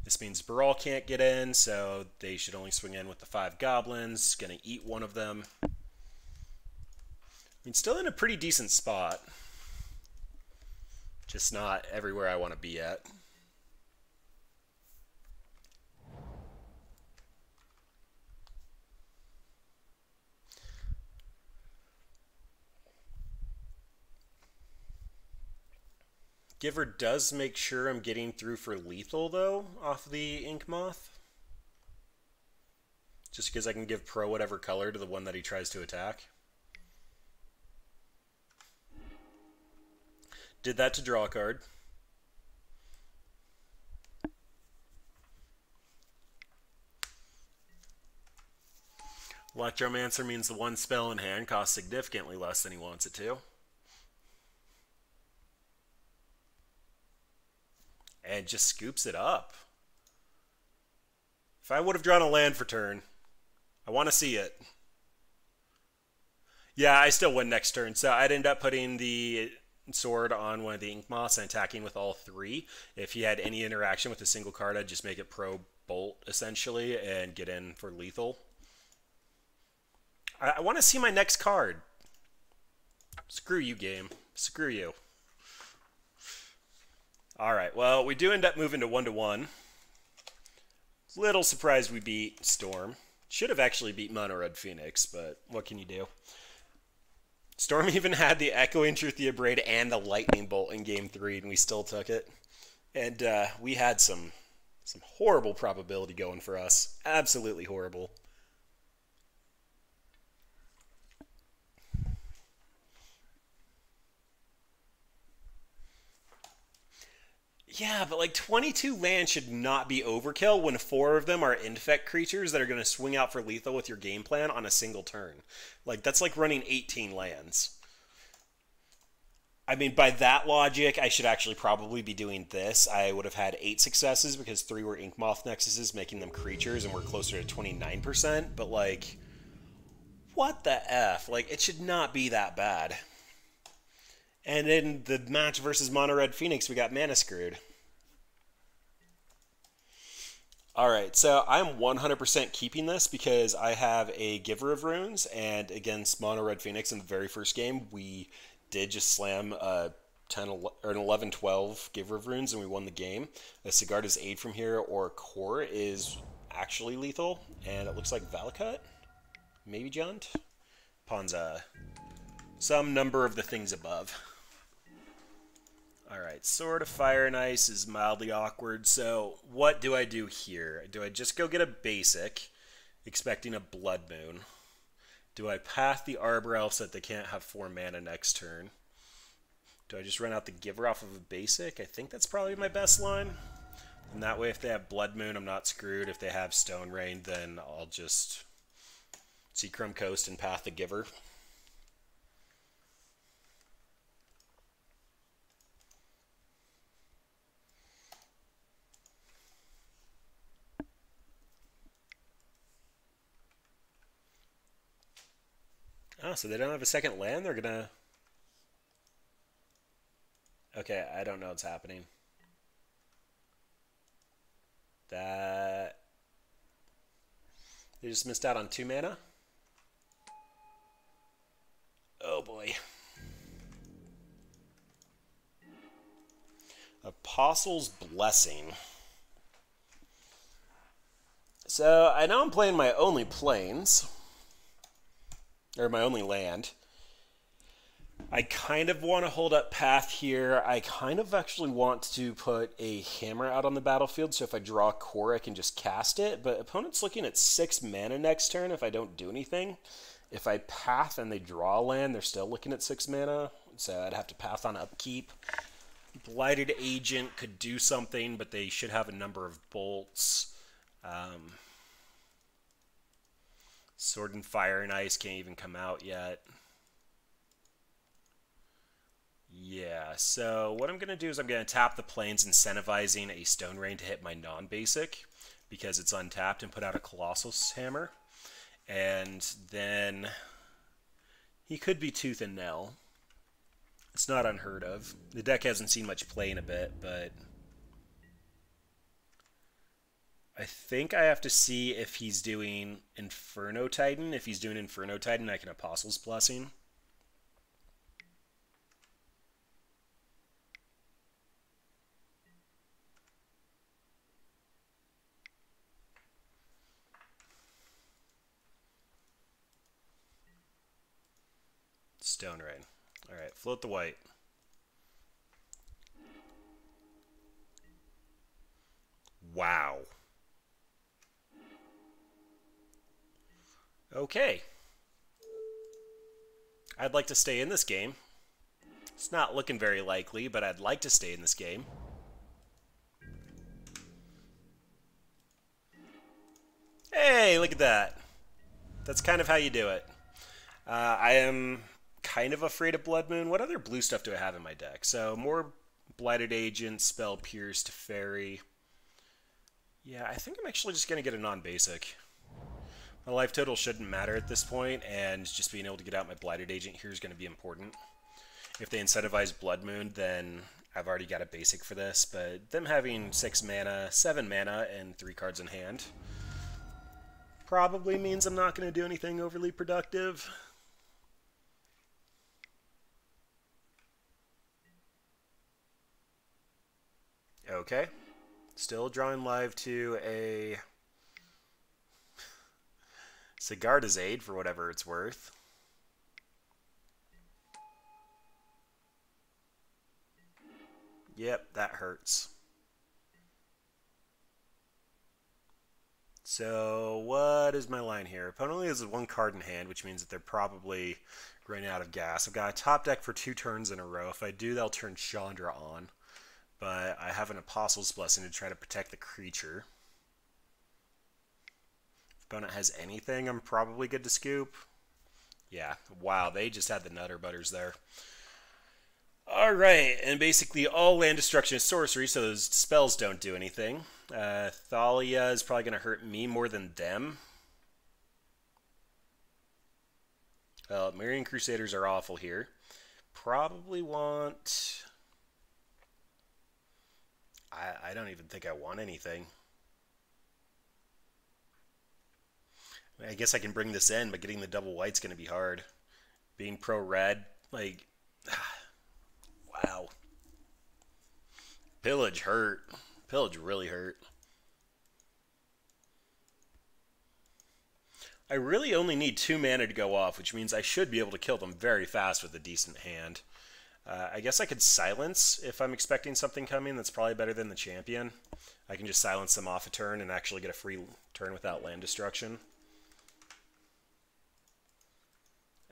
A: This means Baral can't get in, so they should only swing in with the five goblins. Gonna eat one of them. I mean, still in a pretty decent spot. Just not everywhere I want to be at. Giver does make sure I'm getting through for lethal, though, off the Inkmoth. Just because I can give Pro whatever color to the one that he tries to attack. Did that to draw a card. Electromancer means the one spell in hand costs significantly less than he wants it to. And just scoops it up. If I would have drawn a land for turn, I want to see it. Yeah, I still win next turn. So I'd end up putting the sword on one of the Inkmoths and attacking with all three. If he had any interaction with a single card, I'd just make it pro bolt essentially and get in for lethal. I, I want to see my next card. Screw you, game. Screw you. All right, well, we do end up moving to one to one. Little surprised we beat Storm. Should have actually beat Mono Red Phoenix, but what can you do? Storm even had the Echoing Truth Braid and the Lightning Bolt in Game 3, and we still took it. And uh, we had some some horrible probability going for us. Absolutely horrible. Yeah, but like 22 lands should not be overkill when four of them are infect creatures that are going to swing out for lethal with your game plan on a single turn. Like, that's like running 18 lands. I mean, by that logic, I should actually probably be doing this. I would have had eight successes because three were Inkmoth Nexuses, making them creatures, and we're closer to 29%. But, like, what the F? Like, it should not be that bad. And in the match versus Mono Red Phoenix, we got mana screwed. All right, so I'm 100% keeping this because I have a Giver of Runes, and against Mono Red Phoenix in the very first game, we did just slam a 10 or an 11 12 Giver of Runes, and we won the game. A Sigarda's Aid from here or Kor is actually lethal, and it looks like Valakut, maybe Jund, Ponza, some number of the things above. Alright, Sword of Fire and Ice is mildly awkward, so what do I do here? Do I just go get a basic, expecting a Blood Moon? Do I path the Arbor Elf so that they can't have 4 mana next turn? Do I just run out the Giver off of a basic? I think that's probably my best line. And that way, if they have Blood Moon, I'm not screwed. If they have Stone Rain, then I'll just Seachrome Coast and path the Giver. Oh, so they don't have a second land? They're gonna... Okay, I don't know what's happening. That... They just missed out on two mana? Oh boy. Apostle's Blessing. So, I know I'm playing my only plains. Or my only land. I kind of want to hold up path here. I kind of actually want to put a hammer out on the battlefield, so if I draw a Kor, I can just cast it. But opponent's looking at six mana next turn if I don't do anything. If I path and they draw land, they're still looking at six mana, so I'd have to path on upkeep. Blighted Agent could do something, but they should have a number of bolts. Um, Sword and Fire and Ice can't even come out yet. Yeah, so what I'm going to do is I'm going to tap the plains incentivizing a Stone Rain to hit my non-basic because it's untapped and put out a Colossus Hammer. And then he could be Tooth and Nail. It's not unheard of. The deck hasn't seen much play in a bit, but I think I have to see if he's doing Inferno Titan. If he's doing Inferno Titan, I can Apostle's Blessing. Stone Rain. Alright, float the white. Wow. Okay. I'd like to stay in this game. It's not looking very likely, but I'd like to stay in this game. Hey, look at that. That's kind of how you do it. Uh, I am kind of afraid of Blood Moon. What other blue stuff do I have in my deck? So more Blighted Agent, Spell Pierce to Fairy. Yeah, I think I'm actually just going to get a non-basic. My life total shouldn't matter at this point, and just being able to get out my Blighted Agent here is going to be important. If they incentivize Blood Moon, then I've already got a basic for this, but them having 6 mana, 7 mana, and 3 cards in hand probably means I'm not going to do anything overly productive. Okay. Still drawing live to a Sigarda's Aid for whatever it's worth. Yep, that hurts. So what is my line here? Opponent only has one card in hand, which means that they're probably running out of gas. I've got a top deck for two turns in a row. If I do, they'll turn Chandra on but I have an Apostle's Blessing to try to protect the creature. Opponent has anything, I'm probably good to scoop. Yeah, wow, they just had the Nutter Butters there. Alright, and basically all land destruction is sorcery, so those spells don't do anything. Uh, Thalia is probably going to hurt me more than them. Uh, Mirran Crusaders are awful here. Probably want I, I don't even think I want anything. I guess I can bring this in, but getting the double white's going to be hard. Being pro red, like, wow. Pillage hurt. Pillage really hurt. I really only need two mana to go off, which means I should be able to kill them very fast with a decent hand. Uh, I guess I could silence if I'm expecting something coming. That's probably better than the champion. I can just silence them off a turn and actually get a free turn without land destruction.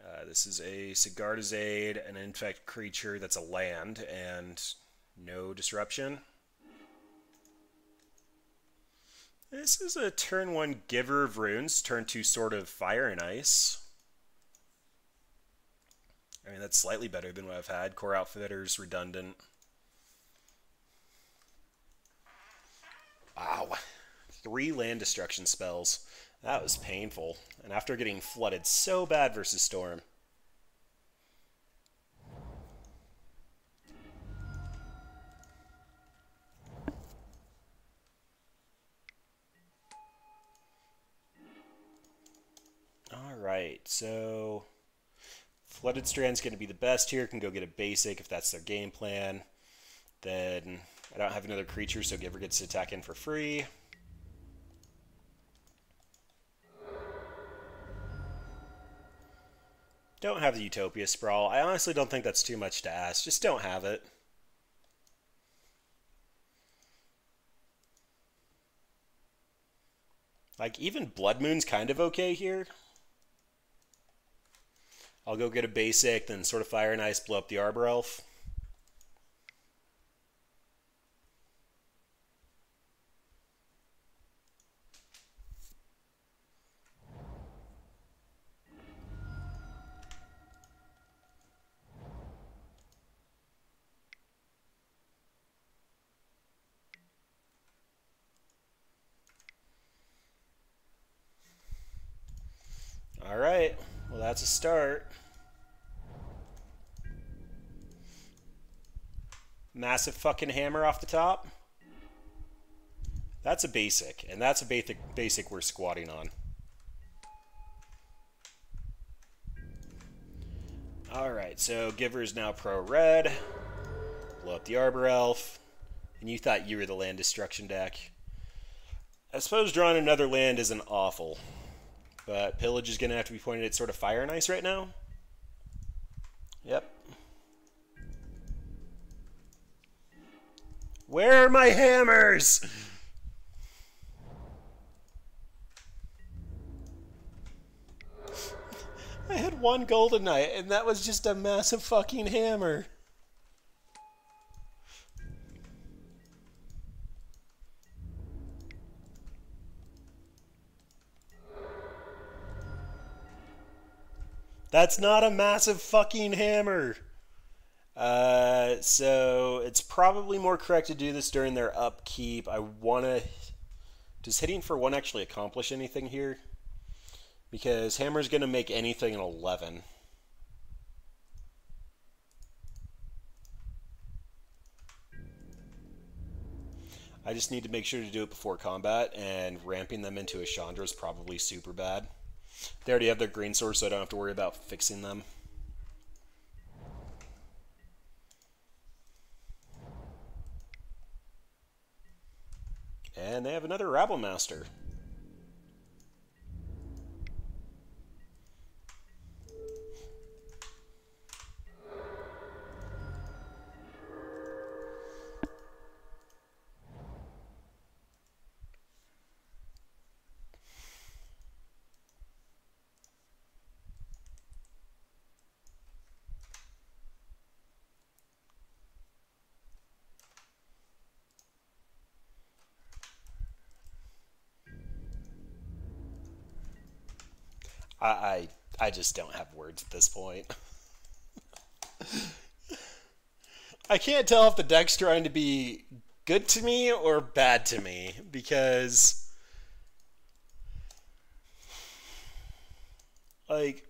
A: Uh, this is a Sigarda's Aid, an infect creature that's a land, and no disruption. This is a turn 1 Giver of Runes, turn 2 Sword of Fire and Ice. I mean, that's slightly better than what I've had. Kor Outfitters, redundant. Wow. Three land destruction spells. That was painful. And after getting flooded so bad versus Storm. All right, so Flooded Strand's going to be the best here. Can go get a basic if that's their game plan. Then I don't have another creature, so Giver gets to attack in for free. Don't have the Utopia Sprawl. I honestly don't think that's too much to ask. Just don't have it. Like, even Blood Moon's kind of okay here. I'll go get a basic, then Sword of Fire and Ice, blow up the Arbor Elf. All right. Well, that's a start. Massive fucking hammer off the top. That's a basic, and that's a basic basic we're squatting on. Alright, so Giver is now pro red. Blow up the Arbor Elf. And you thought you were the land destruction deck. I suppose drawing another land isn't awful. But Pillage is going to have to be pointed at Sword of Fire and Ice right now. Yep. Where are my hammers? I had one Golden Knight, and that was just a massive fucking hammer. That's not a massive fucking hammer. Uh, so it's probably more correct to do this during their upkeep. I want to... Does hitting for one actually accomplish anything here? Because hammer's going to make anything an 11. I just need to make sure to do it before combat, and ramping them into a Chandra is probably super bad. They already have their green source, so I don't have to worry about fixing them. And they have another Rabblemaster. I, I, I just don't have words at this point. I can't tell if the deck's trying to be good to me or bad to me because like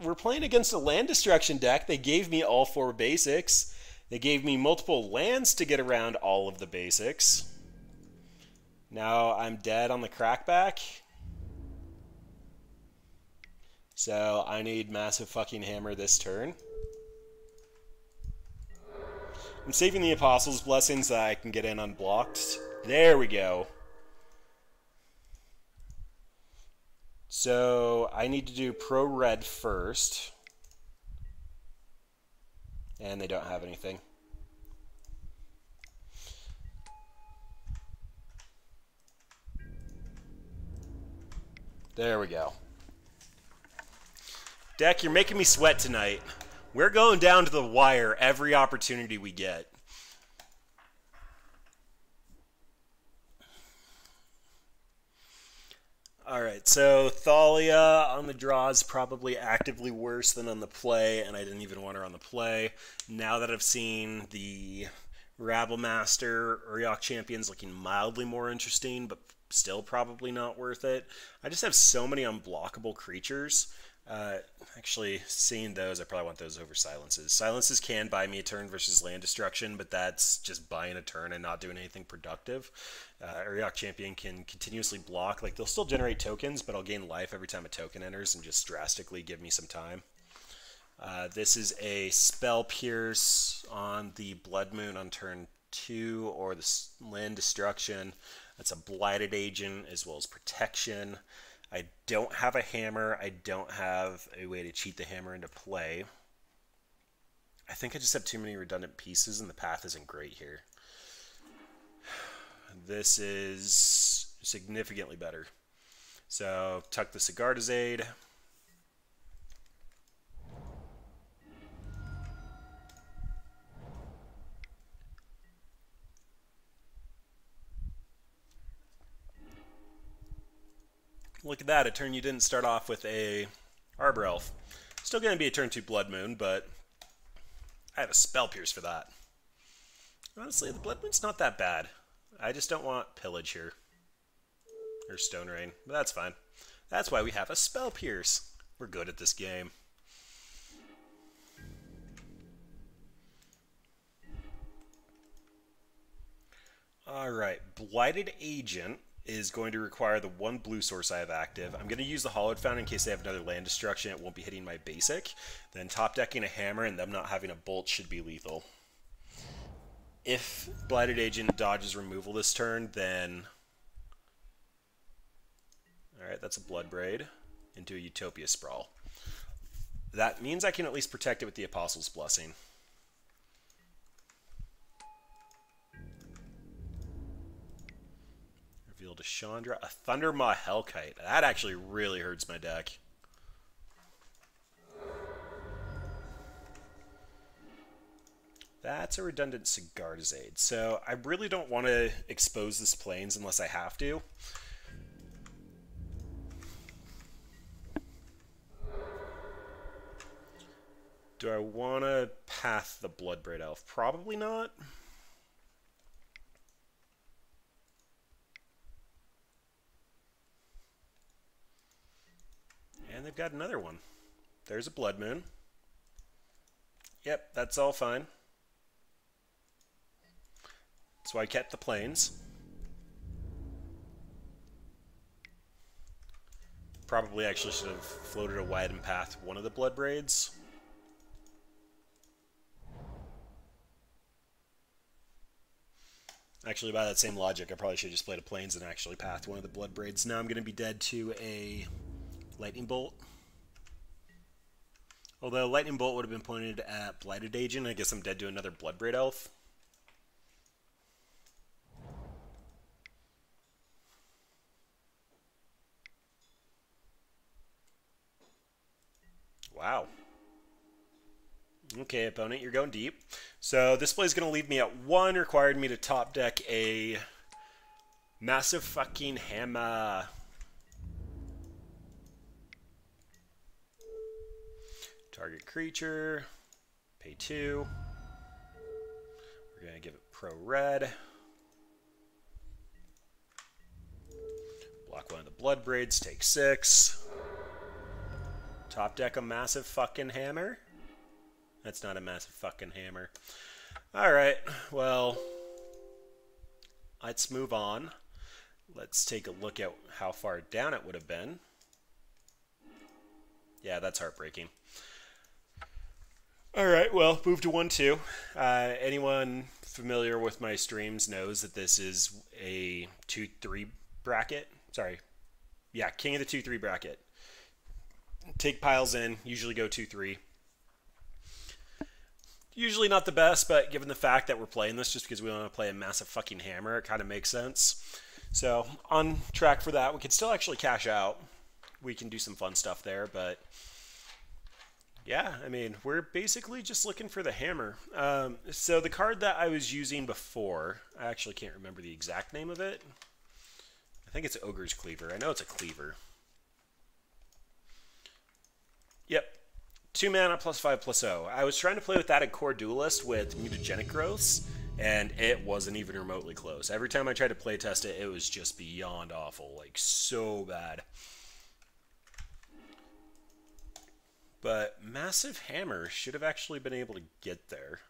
A: we're playing against a land destruction deck. They gave me all four basics. They gave me multiple lands to get around all of the basics. Now I'm dead on the crackback. So I need Massive fucking Hammer this turn. I'm saving the Apostles' Blessings so I can get in unblocked. There we go. So I need to do Pro Red first. And they don't have anything. There we go. Deck, you're making me sweat tonight. We're going down to the wire every opportunity we get. Alright, so Thalia on the draw is probably actively worse than on the play, and I didn't even want her on the play. Now that I've seen the Rabblemaster, Auriok Champion's looking mildly more interesting, but still probably not worth it. I just have so many unblockable creatures uh, actually, seeing those, I probably want those over silences. Silences can buy me a turn versus land destruction, but that's just buying a turn and not doing anything productive. Uh, Auriok Champion can continuously block. Like, they'll still generate tokens, but I'll gain life every time a token enters and just drastically give me some time. Uh, this is a Spell Pierce on the Blood Moon on turn 2, or the Land Destruction. That's a Blighted Agent as well as Protection. I don't have a hammer. I don't have a way to cheat the hammer into play. I think I just have too many redundant pieces and the path isn't great here. This is significantly better. So tuck the Sigarda's Aid. Look at that, a turn you didn't start off with a Arbor Elf. Still going to be a turn 2 Blood Moon, but I have a Spell Pierce for that. Honestly, the Blood Moon's not that bad. I just don't want Pillage here. Or Stone Rain, but that's fine. That's why we have a Spell Pierce. We're good at this game. Alright, Blighted Agent is going to require the one blue source I have active. I'm going to use the Hallowed Found in case they have another land destruction. It won't be hitting my basic. Then top decking a hammer and them not having a bolt should be lethal. If Blighted Agent dodges removal this turn, then... Alright, that's a Bloodbraid into a Utopia Sprawl. That means I can at least protect it with the Apostle's Blessing. To Chandra. A Thundermaw Hellkite. That actually really hurts my deck. That's a redundant Sigarda's Aid. So I really don't want to expose this plains unless I have to. Do I want to path the Bloodbraid Elf? Probably not. And they've got another one. There's a Blood Moon. Yep, that's all fine. So I kept the plains. Probably actually should have floated a widen path one of the Bloodbraids. Actually, by that same logic, I probably should have just played a plains and actually pathed one of the Bloodbraids. Now I'm going to be dead to a Lightning Bolt. Although Lightning Bolt would have been pointed at Blighted Agent, I guess I'm dead to another Bloodbraid Elf. Wow. Okay, opponent, you're going deep. So this play is going to leave me at one, required me to top deck a massive fucking hammer. Target creature, pay two. We're going to give it pro red. Block one of the Bloodbraids, take six. Top deck a massive fucking hammer. That's not a massive fucking hammer. Alright, well, let's move on. Let's take a look at how far down it would have been. Yeah, that's heartbreaking. All right, well, move to 1 2. Uh, anyone familiar with my streams knows that this is a 2 3 bracket. Sorry. Yeah, king of the 2 3 bracket. Take piles in, usually go 2 3. Usually not the best, but given the fact that we're playing this just because we want to play a massive fucking hammer, it kind of makes sense. So, on track for that. We can still actually cash out. We can do some fun stuff there, but yeah, I mean, we're basically just looking for the hammer. Um, so the card that I was using before, I actually can't remember the exact name of it. I think it's Ogre's Cleaver. I know it's a cleaver. Yep. Two mana plus five plus O. I was trying to play with that at Kor Duelist with mutagenic growths, and it wasn't even remotely close. Every time I tried to playtest it, it was just beyond awful. Like, so bad. But Massive Hammer should have actually been able to get there.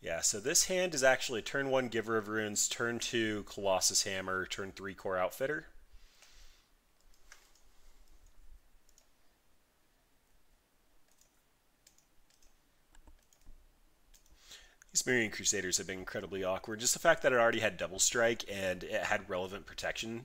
A: Yeah, so this hand is actually turn 1 Giver of Runes, turn 2 Colossus Hammer, turn 3 Kor Outfitter. These Mirran Crusaders have been incredibly awkward. Just the fact that it already had Double Strike and it had relevant protection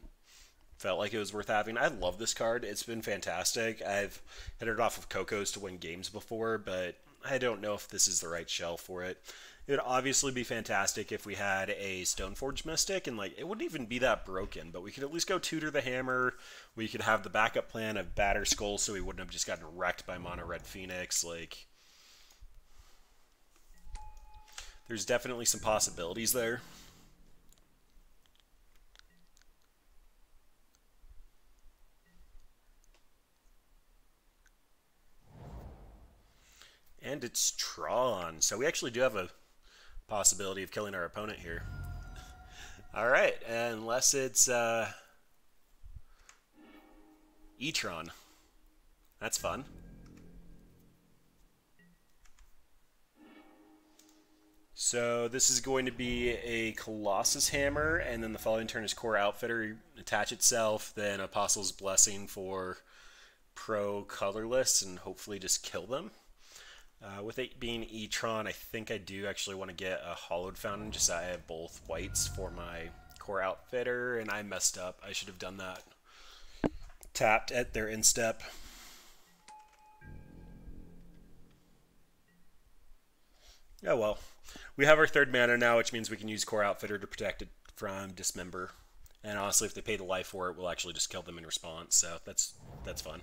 A: felt like it was worth having. I love this card. It's been fantastic. I've hit it off of Coco's to win games before, but I don't know if this is the right shell for it. It would obviously be fantastic if we had a Stoneforge Mystic, and like it wouldn't even be that broken, but we could at least go tutor the hammer. We could have the backup plan of Batterskull so we wouldn't have just gotten wrecked by Mono Red Phoenix. Like, there's definitely some possibilities there. And it's Tron, so we actually do have a possibility of killing our opponent here. All right, unless it's uh, Etron. That's fun. So this is going to be a Colossus Hammer, and then the following turn is Kor Outfitter, attach itself, then Apostle's Blessing for pro colorless, and hopefully just kill them. Uh, with it being Etron, I think I do actually want to get a Hallowed Fountain, just so I have both whites for my Kor Outfitter, and I messed up. I should have done that. Tapped at their instep. Oh well. We have our third mana now, which means we can use Kor Outfitter to protect it from Dismember. And honestly, if they pay the life for it, we'll actually just kill them in response, so that's that's fun.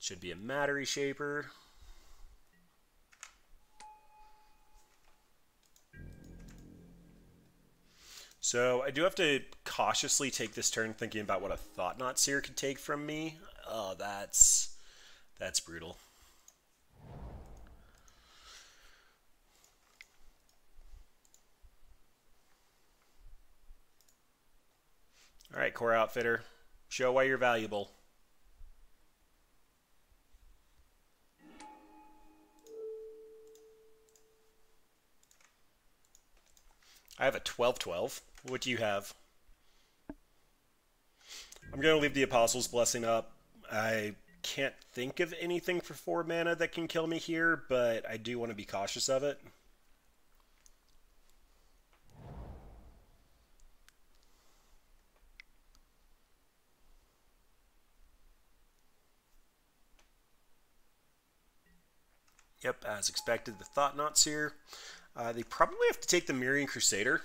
A: Should be a Matter Reshaper. So I do have to cautiously take this turn thinking about what a Thought-Knot Seer could take from me. Oh, that's that's brutal. All right, Kor Outfitter, show why you're valuable. I have a 12-12. What do you have? I'm going to leave the Apostle's Blessing up. I can't think of anything for 4 mana that can kill me here, but I do want to be cautious of it. Yep, as expected, the Thought-Knot Seer. Uh, they probably have to take the Mirran Crusader.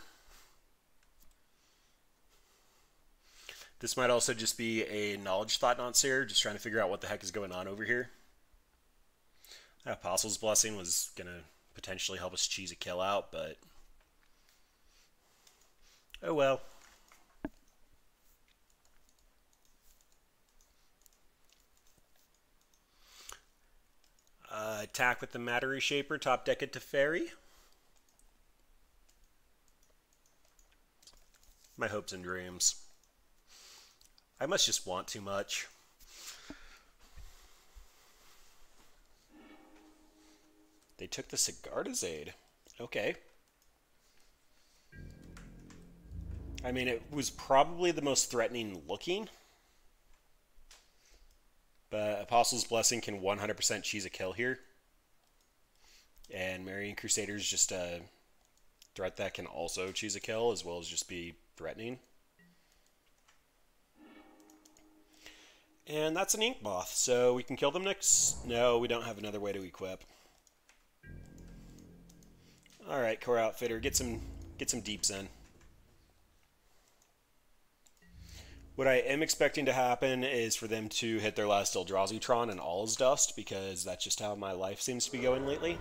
A: This might also just be a Knowledge Thought-Knot Seer, just trying to figure out what the heck is going on over here. Apostle's Blessing was going to potentially help us cheese a kill out, but... Oh well. Uh, attack with the Matter Reshaper, top deck it Teferi. My hopes and dreams. I must just want too much. They took the Sigarda's Aid. Okay. I mean, it was probably the most threatening looking. But Apostle's Blessing can 100% cheese a kill here. And Mirran Crusader is just a threat that can also cheese a kill, as well as just be threatening. And that's an Inkmoth, so we can kill them next. No, we don't have another way to equip. All right, Kor Outfitter, get some get some deeps in. What I am expecting to happen is for them to hit their last Eldrazi Tron and all is dust, because that's just how my life seems to be going lately.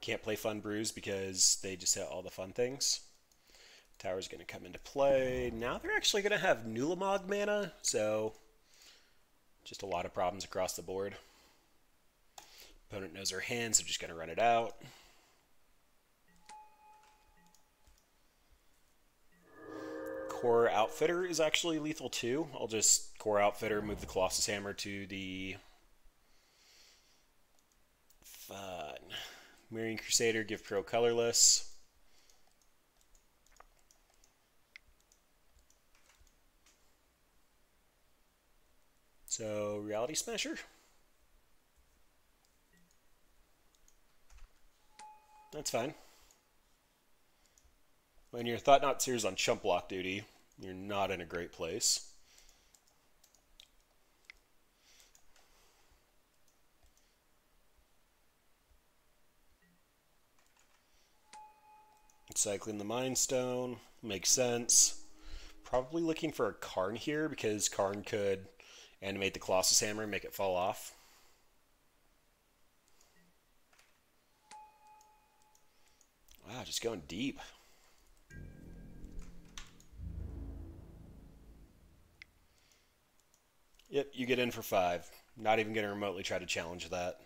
A: Can't play Fun Brews because they just hit all the fun things. Tower's going to come into play. Now they're actually going to have Nulamog mana, so just a lot of problems across the board. Opponent knows their hands, they're just going to run it out. Kor Outfitter is actually lethal too. I'll just Kor Outfitter, move the Colossus Hammer to the fun. Mirran Crusader, give Pro colorless. So, Reality Smasher. That's fine. When your Thought-Knot Seer's on chump block duty, you're not in a great place. Cycling the Mind Stone makes sense. Probably looking for a Karn here because Karn could animate the Colossus Hammer and make it fall off. Wow, just going deep. Yep, you get in for five. Not even going to remotely try to challenge that.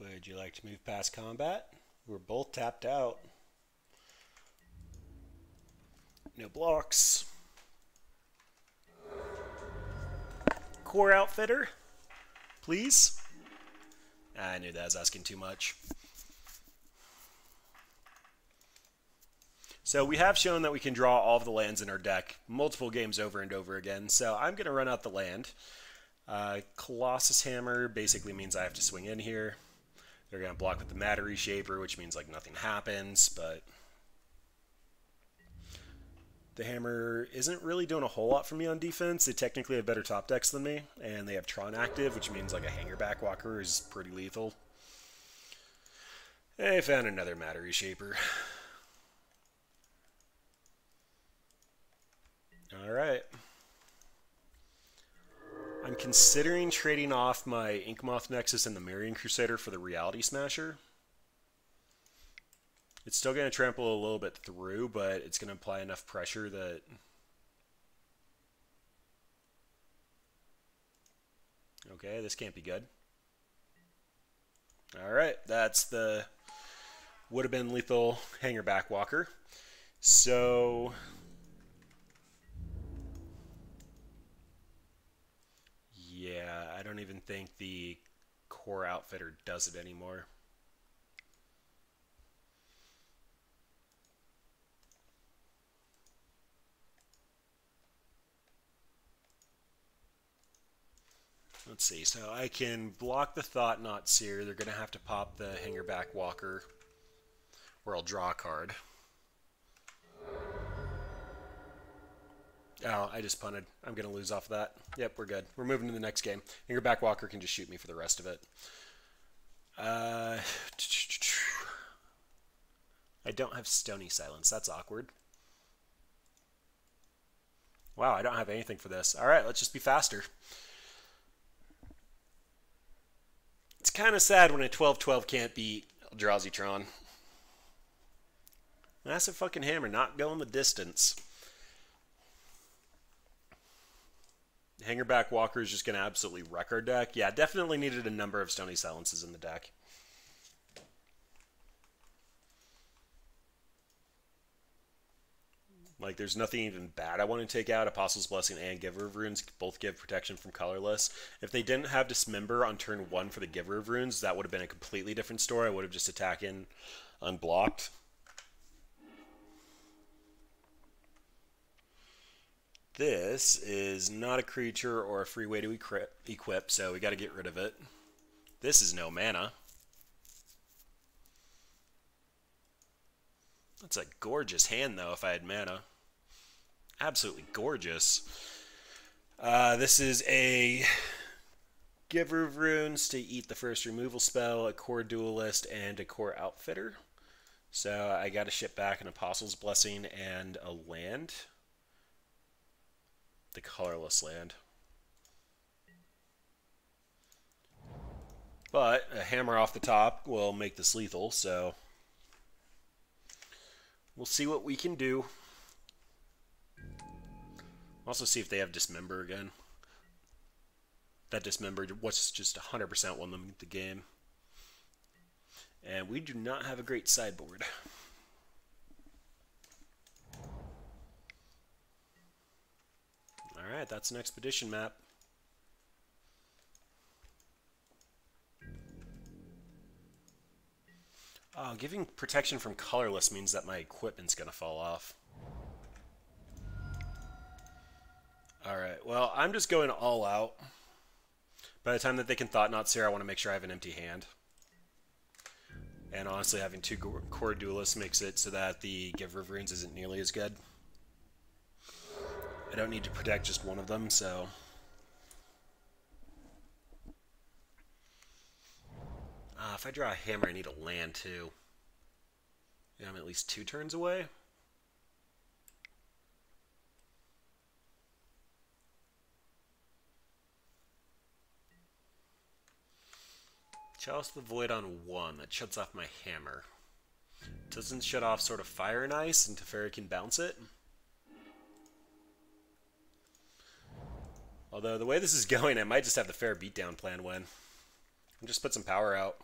A: Would you like to move past combat? We're both tapped out. No blocks. Kor Outfitter, please. I knew that was asking too much. So we have shown that we can draw all of the lands in our deck multiple games over and over again. So I'm going to run out the land. Uh, Colossus Hammer basically means I have to swing in here. They're going to block with the Matter Reshaper, which means like nothing happens, but the Hammer isn't really doing a whole lot for me on defense. They technically have better top decks than me, and they have Tron active, which means like a Hangerback Walker is pretty lethal. I found another Matter Reshaper. Alright. I'm considering trading off my Inkmoth Nexus and the Mirran Crusader for the Reality Smasher. It's still going to trample a little bit through, but it's going to apply enough pressure that... Okay, this can't be good. Alright, that's the... Would have been lethal Hangerback Walker. So Yeah, I don't even think the Kor Outfitter does it anymore. Let's see, so I can block the Thought-Knot Seer. They're going to have to pop the Hangerback Walker, or I'll draw a card. Oh, I just punted. I'm going to lose off of that. Yep, we're good. We're moving to the next game. And your backwalker can just shoot me for the rest of it. Uh, I don't have Stony Silence. That's awkward. Wow, I don't have anything for this. All right, let's just be faster. It's kind of sad when a 12-12 can't beat Eldrazi Massive fucking hammer, not going the distance. Hanger Walker is just going to absolutely wreck our deck. Yeah, definitely needed a number of Stony Silences in the deck. Like, there's nothing even bad I want to take out. Apostle's Blessing and Giver of Runes both give protection from colorless. If they didn't have Dismember on turn one for the Giver of Runes, that would have been a completely different story. I would have just attacked in unblocked. This is not a creature or a free way to equip, so we got to get rid of it. This is no mana. That's a gorgeous hand, though, if I had mana. Absolutely gorgeous. Uh, this is a Giver of Runes to eat the first removal spell, a Kor Duelist, and a Kor Outfitter. So I got to ship back an Apostle's Blessing and a land the colorless land. But a hammer off the top will make this lethal, so we'll see what we can do. Also see if they have Dismember again. That Dismember was just 100% won them the game. And we do not have a great sideboard. Alright, that's an expedition map. Oh, giving protection from colorless means that my equipment's going to fall off. Alright, well, I'm just going all out. By the time that they can Thought-Knot Seer, I want to make sure I have an empty hand. And honestly, having two Kor Duelists makes it so that the Giver of Runes isn't nearly as good. I don't need to protect just one of them, so... Uh, if I draw a hammer, I need a land too. Yeah, I'm at least two turns away. Chalice the Void on one. That shuts off my hammer. Doesn't shut off Sword of Fire and Ice, and Teferi can bounce it. Although, the way this is going, I might just have the fair beatdown plan win. And just put some power out.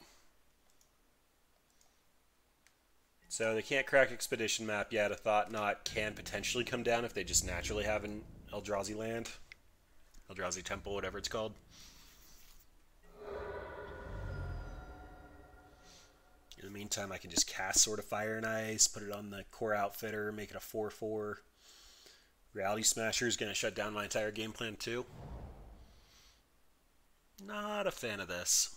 A: So they can't crack Expedition Map yet. A Thought-Knot can potentially come down if they just naturally have an Eldrazi land. Eldrazi Temple, whatever it's called. In the meantime, I can just cast Sword of Fire and Ice, put it on the Kor Outfitter, make it a 4-4. Reality Smasher is going to shut down my entire game plan too. Not a fan of this.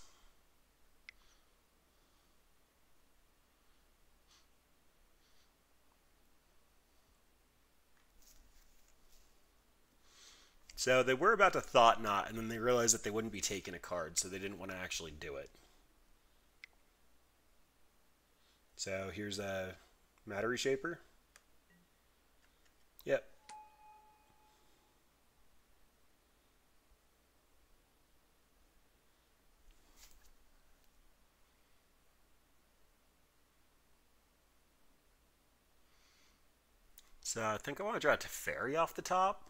A: So they were about to Thought-Knot, and then they realized that they wouldn't be taking a card, so they didn't want to actually do it. So here's uh, a Matter Reshaper. Yep. So I think I want to draw a Teferi off the top.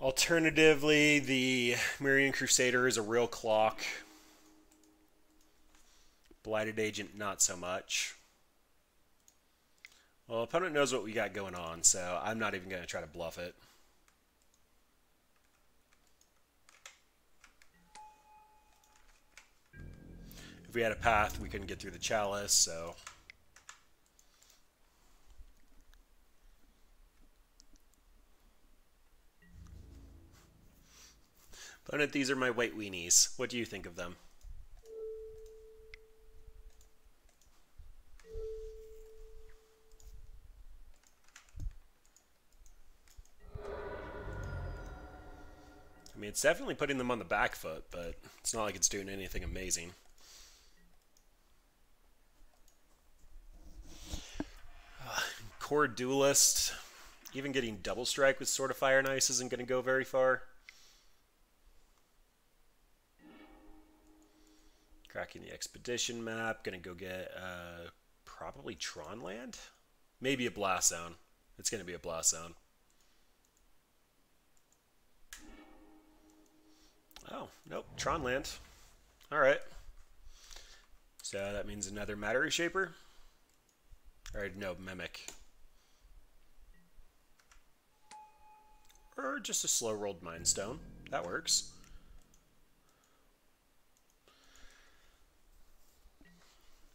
A: Alternatively, the Mirran Crusader is a real clock. Blighted Agent, not so much. Well, opponent knows what we got going on, so I'm not even going to try to bluff it. We had a path, we couldn't get through the chalice, so Opponent, these are my white weenies. What do you think of them? I mean, it's definitely putting them on the back foot, but it's not like it's doing anything amazing. Kor Duelist, even getting double strike with Sword of Fire and Ice isn't going to go very far. Cracking the expedition map. Gonna go get uh, probably Tron land. Maybe a blast zone. It's gonna be a blast zone. Oh, nope. Tron land. Alright. So that means another Matter Reshaper. All right, no, mimic. Or just a slow rolled mind stone. That works.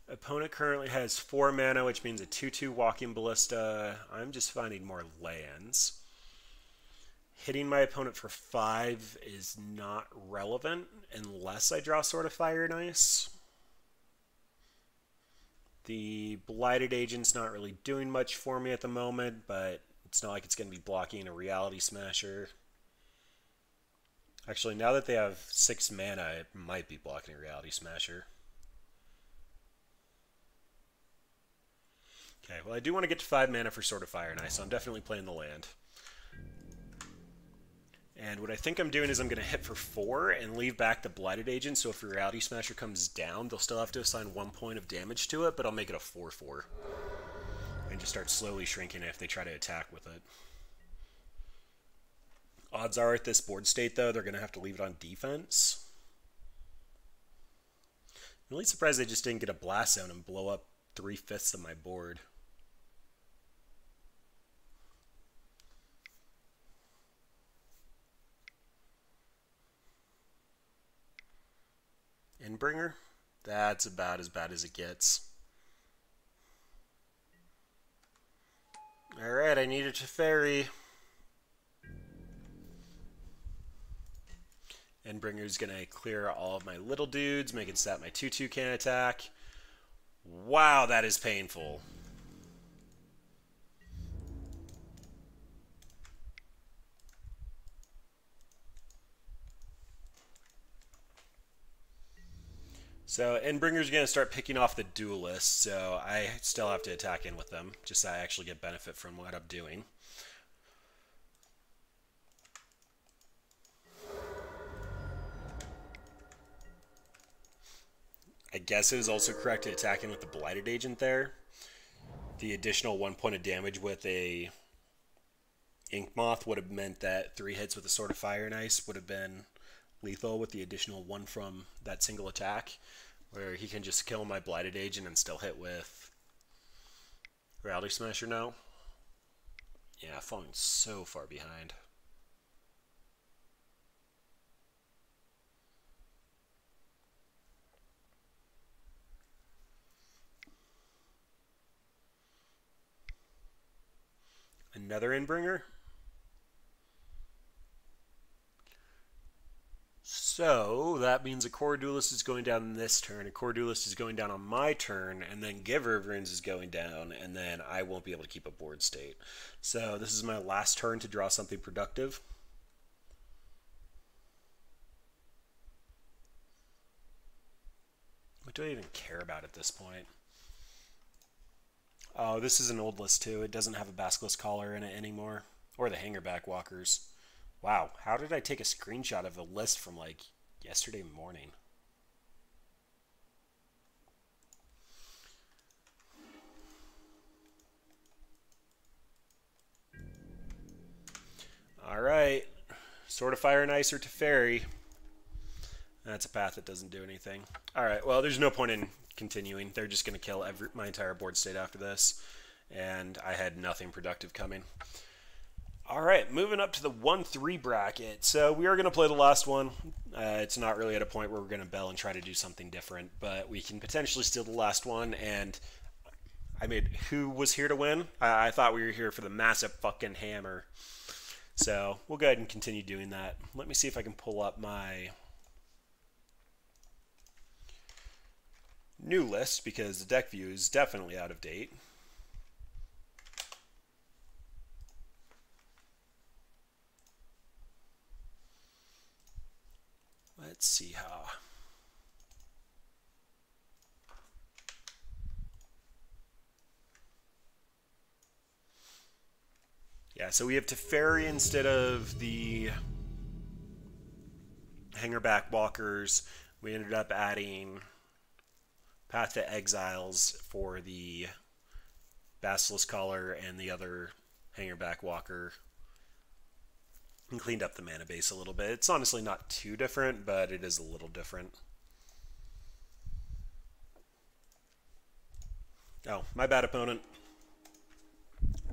A: Opponent currently has 4 mana, which means a 2-2 Walking Ballista. I'm just finding more lands. Hitting my opponent for 5 is not relevant unless I draw Sword of Fire and Ice. The Blighted Agent's not really doing much for me at the moment, but it's not like it's going to be blocking a Reality Smasher. Actually, now that they have 6 mana, it might be blocking a Reality Smasher. Okay, well I do want to get to 5 mana for Sword of Fire and Ice, so I'm definitely playing the land. And what I think I'm doing is I'm going to hit for 4 and leave back the Blighted Agent, so if Reality Smasher comes down, they'll still have to assign 1 point of damage to it, but I'll make it a 4-4. And just start slowly shrinking if they try to attack with it. Odds are at this board state, though, they're going to have to leave it on defense. I'm really surprised they just didn't get a Blast Zone and blow up three-fifths of my board. Endbringer? That's about as bad as it gets. Alright, I need a Teferi. Endbringer's gonna clear all of my little dudes, make it so that my 2-2 can attack. Wow, that is painful. So Endbringer's going to start picking off the duelists, so I still have to attack in with them, just so I actually get benefit from what I'm doing. I guess it was also correct to attack in with the Blighted Agent there. The additional one point of damage with a Ink Moth would have meant that three hits with a Sword of Fire and Ice would have been lethal with the additional one from that single attack, where he can just kill my Blighted Agent and still hit with Reality Smasher now. Yeah, falling so far behind. Another Endbringer? So that means a Kor Duelist is going down this turn, a Kor Duelist is going down on my turn, and then Giver of Runes is going down, and then I won't be able to keep a board state. So this is my last turn to draw something productive. What do I even care about at this point? Oh, this is an old list too. It doesn't have a Basilisk Collar in it anymore. Or the Hangerback Walkers. Wow, how did I take a screenshot of a list from like yesterday morning? All right, Sword of Fire and Ice or Teferi. That's a path that doesn't do anything. All right, well, there's no point in continuing. They're just going to kill every, my entire board state after this, and I had nothing productive coming. All right, moving up to the 1-3 bracket. So we are going to play the last one. Uh, it's not really at a point where we're going to bell and try to do something different, but we can potentially steal the last one. And I mean, who was here to win? I, I thought we were here for the massive fucking hammer. So we'll go ahead and continue doing that. Let me see if I can pull up my new list because the deck view is definitely out of date. Let's see how. Yeah, so we have Teferi instead of the Hangerback Walkers. We ended up adding Path to Exiles for the Basilisk Collar and the other Hangerback Walker and cleaned up the mana base a little bit. It's honestly not too different, but it is a little different. Oh, my bad opponent.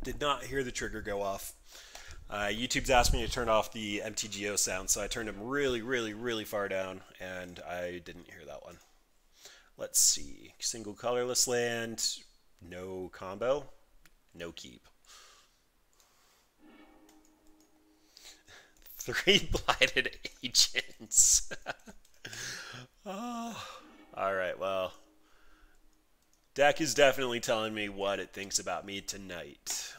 A: Did not hear the trigger go off. Uh, YouTube's asked me to turn off the MTGO sound, so I turned them really, really, really far down, and I didn't hear that one. Let's see. Single colorless land, no combo, no keep. Three blighted agents. oh. All right, well. Deck is definitely telling me what it thinks about me tonight.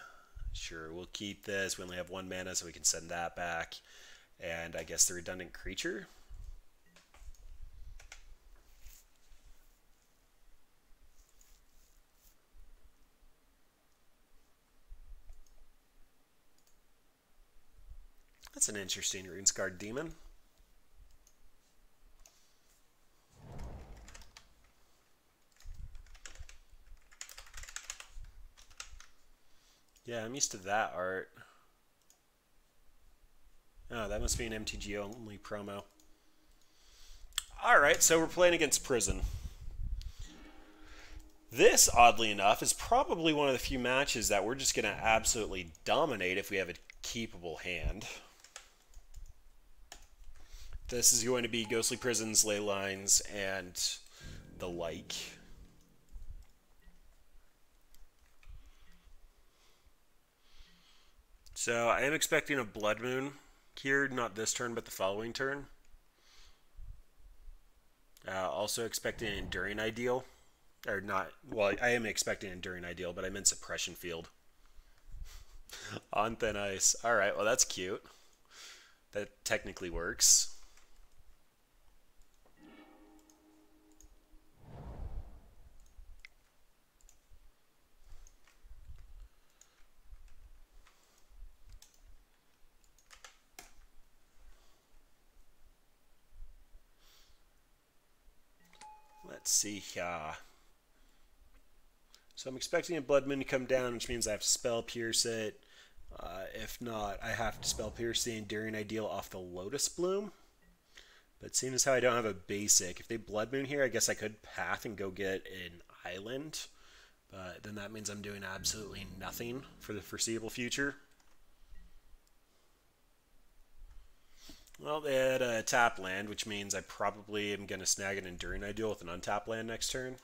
A: Sure, we'll keep this. We only have one mana, so we can send that back. And I guess the redundant creature. That's an interesting Runescarred Demon. Yeah, I'm used to that art. Oh, that must be an MTG only promo. Alright, so we're playing against Prison. This, oddly enough, is probably one of the few matches that we're just going to absolutely dominate if we have a keepable hand. This is going to be Ghostly Prisons, Ley Lines, and the like. So I am expecting a Blood Moon here, not this turn, but the following turn. Uh, also expecting Enduring Ideal. Or not, well, I am expecting Enduring Ideal, but I meant Suppression Field. On thin ice. Alright, well that's cute. That technically works. Let's see here. So I'm expecting a Blood Moon to come down, which means I have to spell Pierce it. Uh, if not, I have to spell Pierce the Enduring Ideal off the Lotus Bloom. But seeing as how I don't have a basic, if they Blood Moon here, I guess I could path and go get an island. But then that means I'm doing absolutely nothing for the foreseeable future. Well, they had a tap land, which means I probably am going to snag an Enduring Ideal with an untap land next turn.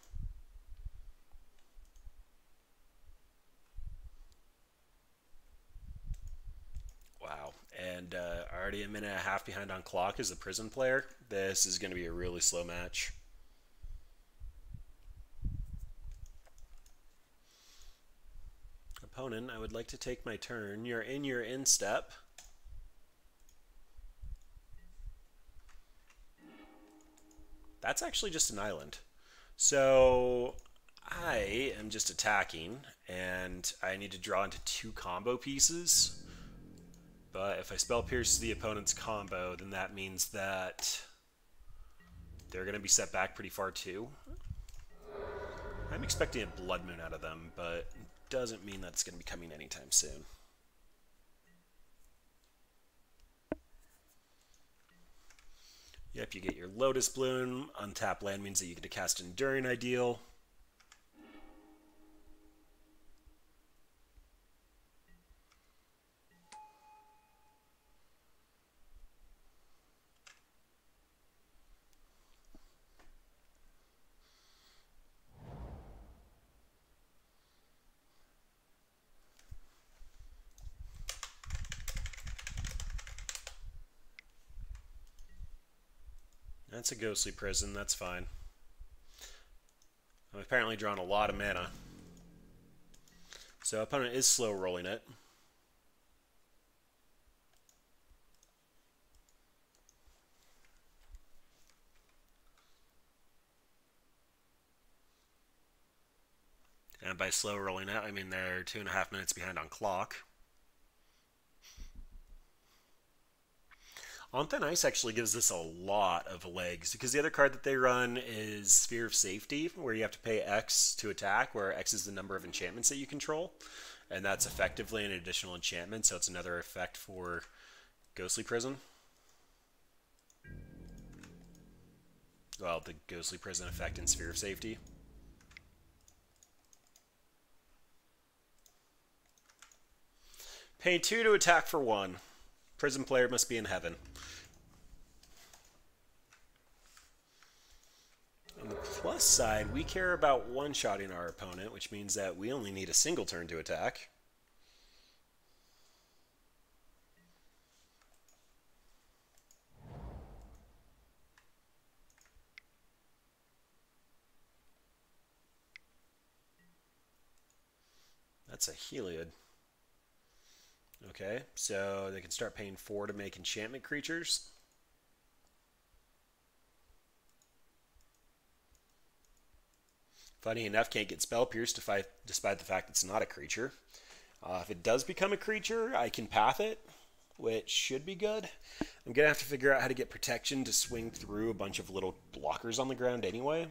A: Wow. And uh, already a minute and a half behind on clock as a prison player. This is going to be a really slow match. Opponent, I would like to take my turn. You're in your instep. That's actually just an island. So I am just attacking, and I need to draw into two combo pieces. But if I spell pierce the opponent's combo, then that means that they're going to be set back pretty far too. I'm expecting a Blood Moon out of them, but doesn't mean that it's going to be coming anytime soon. Yep, you get your Lotus Bloom. Untap land means that you get to cast Enduring Ideal. That's a ghostly prison, that's fine. I've apparently drawn a lot of mana. So opponent is slow rolling it. And by slow rolling it, I mean they're two and a half minutes behind on clock. On Thin Ice actually gives this a lot of legs because the other card that they run is Sphere of Safety, where you have to pay X to attack, where X is the number of enchantments that you control. And that's effectively an additional enchantment, so it's another effect for Ghostly Prison. Well, the Ghostly Prison effect in Sphere of Safety. Pay two to attack for one. Prison player must be in heaven. On the plus side, we care about one-shotting our opponent, which means that we only need a single turn to attack. That's a Heliod. Okay, so they can start paying four to make enchantment creatures. Funny enough, can't get Spell Pierce despite, despite the fact it's not a creature. Uh, if it does become a creature, I can path it, which should be good. I'm going to have to figure out how to get protection to swing through a bunch of little blockers on the ground anyway.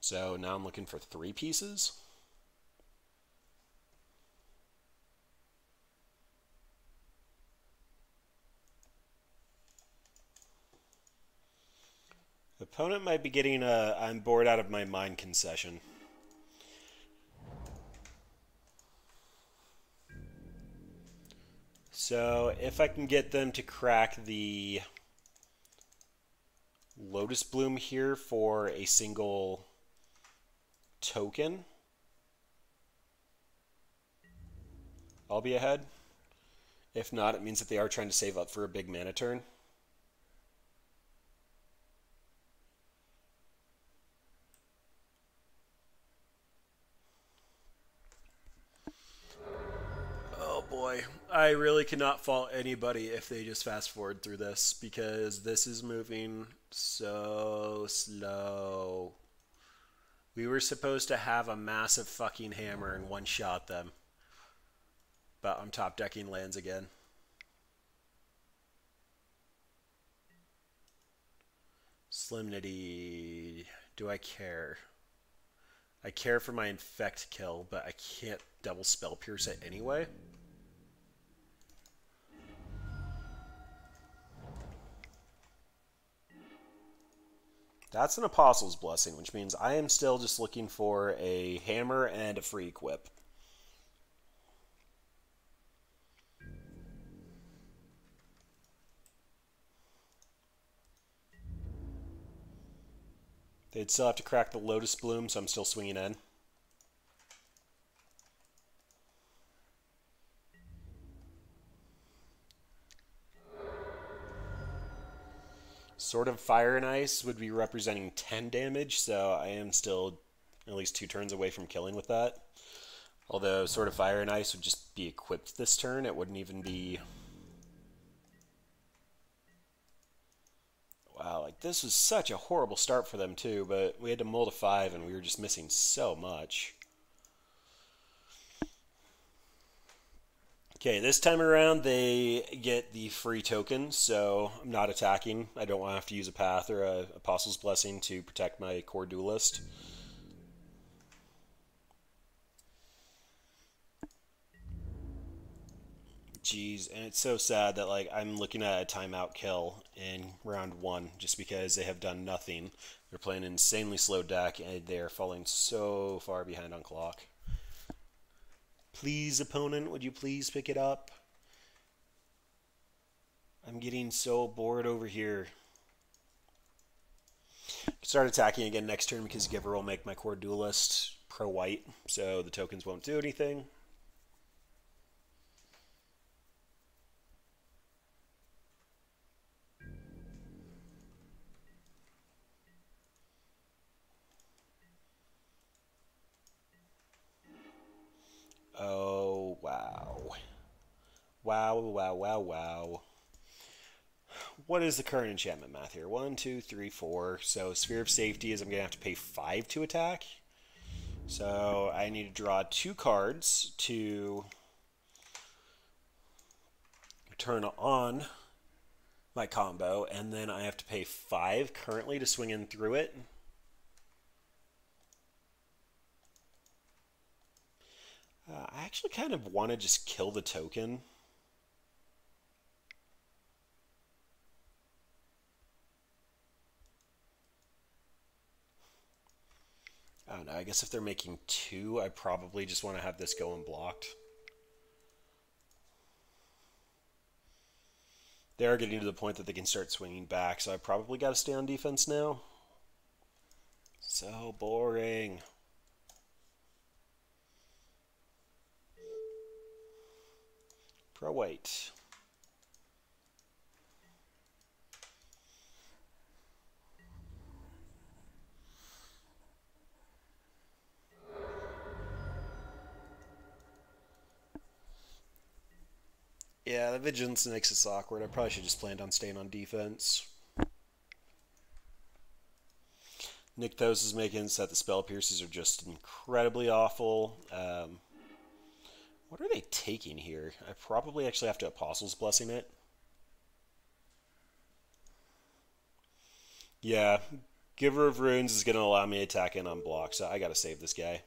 A: So now I'm looking for three pieces. Opponent might be getting a I'm bored out of my mind concession. So if I can get them to crack the Lotus Bloom here for a single token, I'll be ahead. If not, it means that they are trying to save up for a big mana turn. Oh boy, I really cannot fault anybody if they just fast forward through this because this is moving so slow. We were supposed to have a massive fucking hammer and one shot them. But I'm top decking lands again. Slimnity. Do I care? I care for my infect kill, but I can't double spell pierce it anyway. That's an Apostle's Blessing, which means I am still just looking for a hammer and a free equip. They'd still have to crack the Lotus Bloom, so I'm still swinging in. Sword of Fire and Ice would be representing 10 damage, so I am still at least two turns away from killing with that. Although Sword of Fire and Ice would just be equipped this turn, it wouldn't even be... Wow, like this was such a horrible start for them too, but we had to mold a 5 and we were just missing so much. Okay, this time around they get the free token, so I'm not attacking. I don't want to have to use a path or a Apostle's Blessing to protect my Kor Duelist. Jeez, and it's so sad that like I'm looking at a timeout kill in round one just because they have done nothing. They're playing an insanely slow deck and they are falling so far behind on clock. Please, opponent, would you please pick it up? I'm getting so bored over here. Start attacking again next turn because Giver will make my Kor Duelist pro-white, so the tokens won't do anything. Oh, wow. Wow, wow, wow, wow. What is the current enchantment math here? One, two, three, four. So Sphere of Safety is I'm going to have to pay five to attack. So I need to draw two cards to turn on my combo, and then I have to pay five currently to swing in through it. Uh, I actually kind of want to just kill the token. I don't know. I guess if they're making two, I probably just want to have this go unblocked. They are getting to the point that they can start swinging back, so I probably got to stay on defense now. So boring. Pro white. Yeah, the vigilance makes this awkward. I probably should just planned on staying on defense. Nykthos is making that the spell pierces are just incredibly awful. Um, what are they taking here? I probably actually have to Apostle's Blessing it. Yeah, Giver of Runes is going to allow me to attack in on block, so I got to save this guy.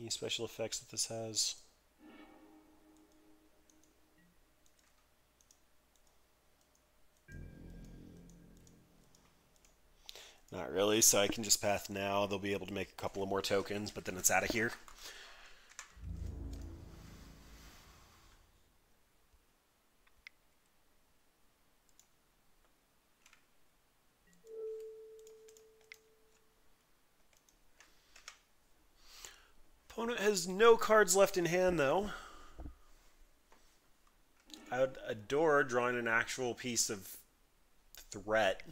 A: Any special effects that this has? Not really, so I can just path now. They'll be able to make a couple of more tokens, but then it's out of here. Opponent has no cards left in hand, though. I would adore drawing an actual piece of threat.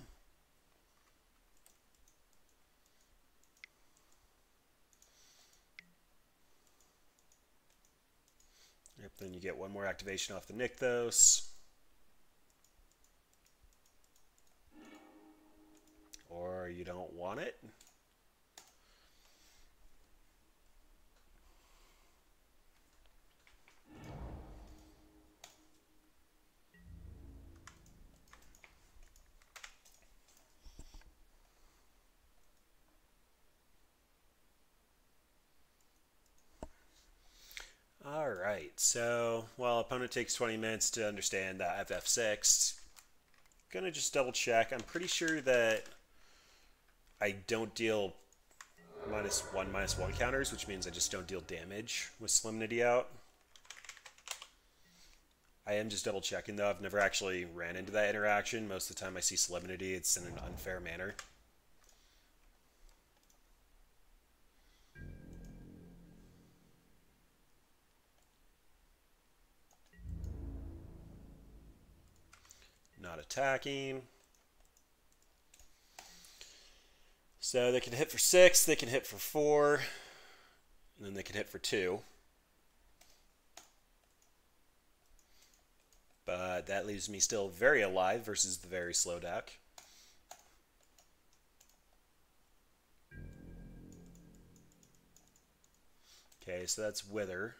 A: Then you get one more activation off the Nykthos. Or you don't want it. All right, so while opponent takes 20 minutes to understand that FF6, gonna just double check. I'm pretty sure that I don't deal minus one, minus one counters, which means I just don't deal damage with Solemnity out. I am just double checking though. I've never actually ran into that interaction. Most of the time I see Solemnity, it's in an unfair manner. Not attacking. So they can hit for six, they can hit for four, and then they can hit for two. But that leaves me still very alive versus the very slow deck. Okay, so that's Wither.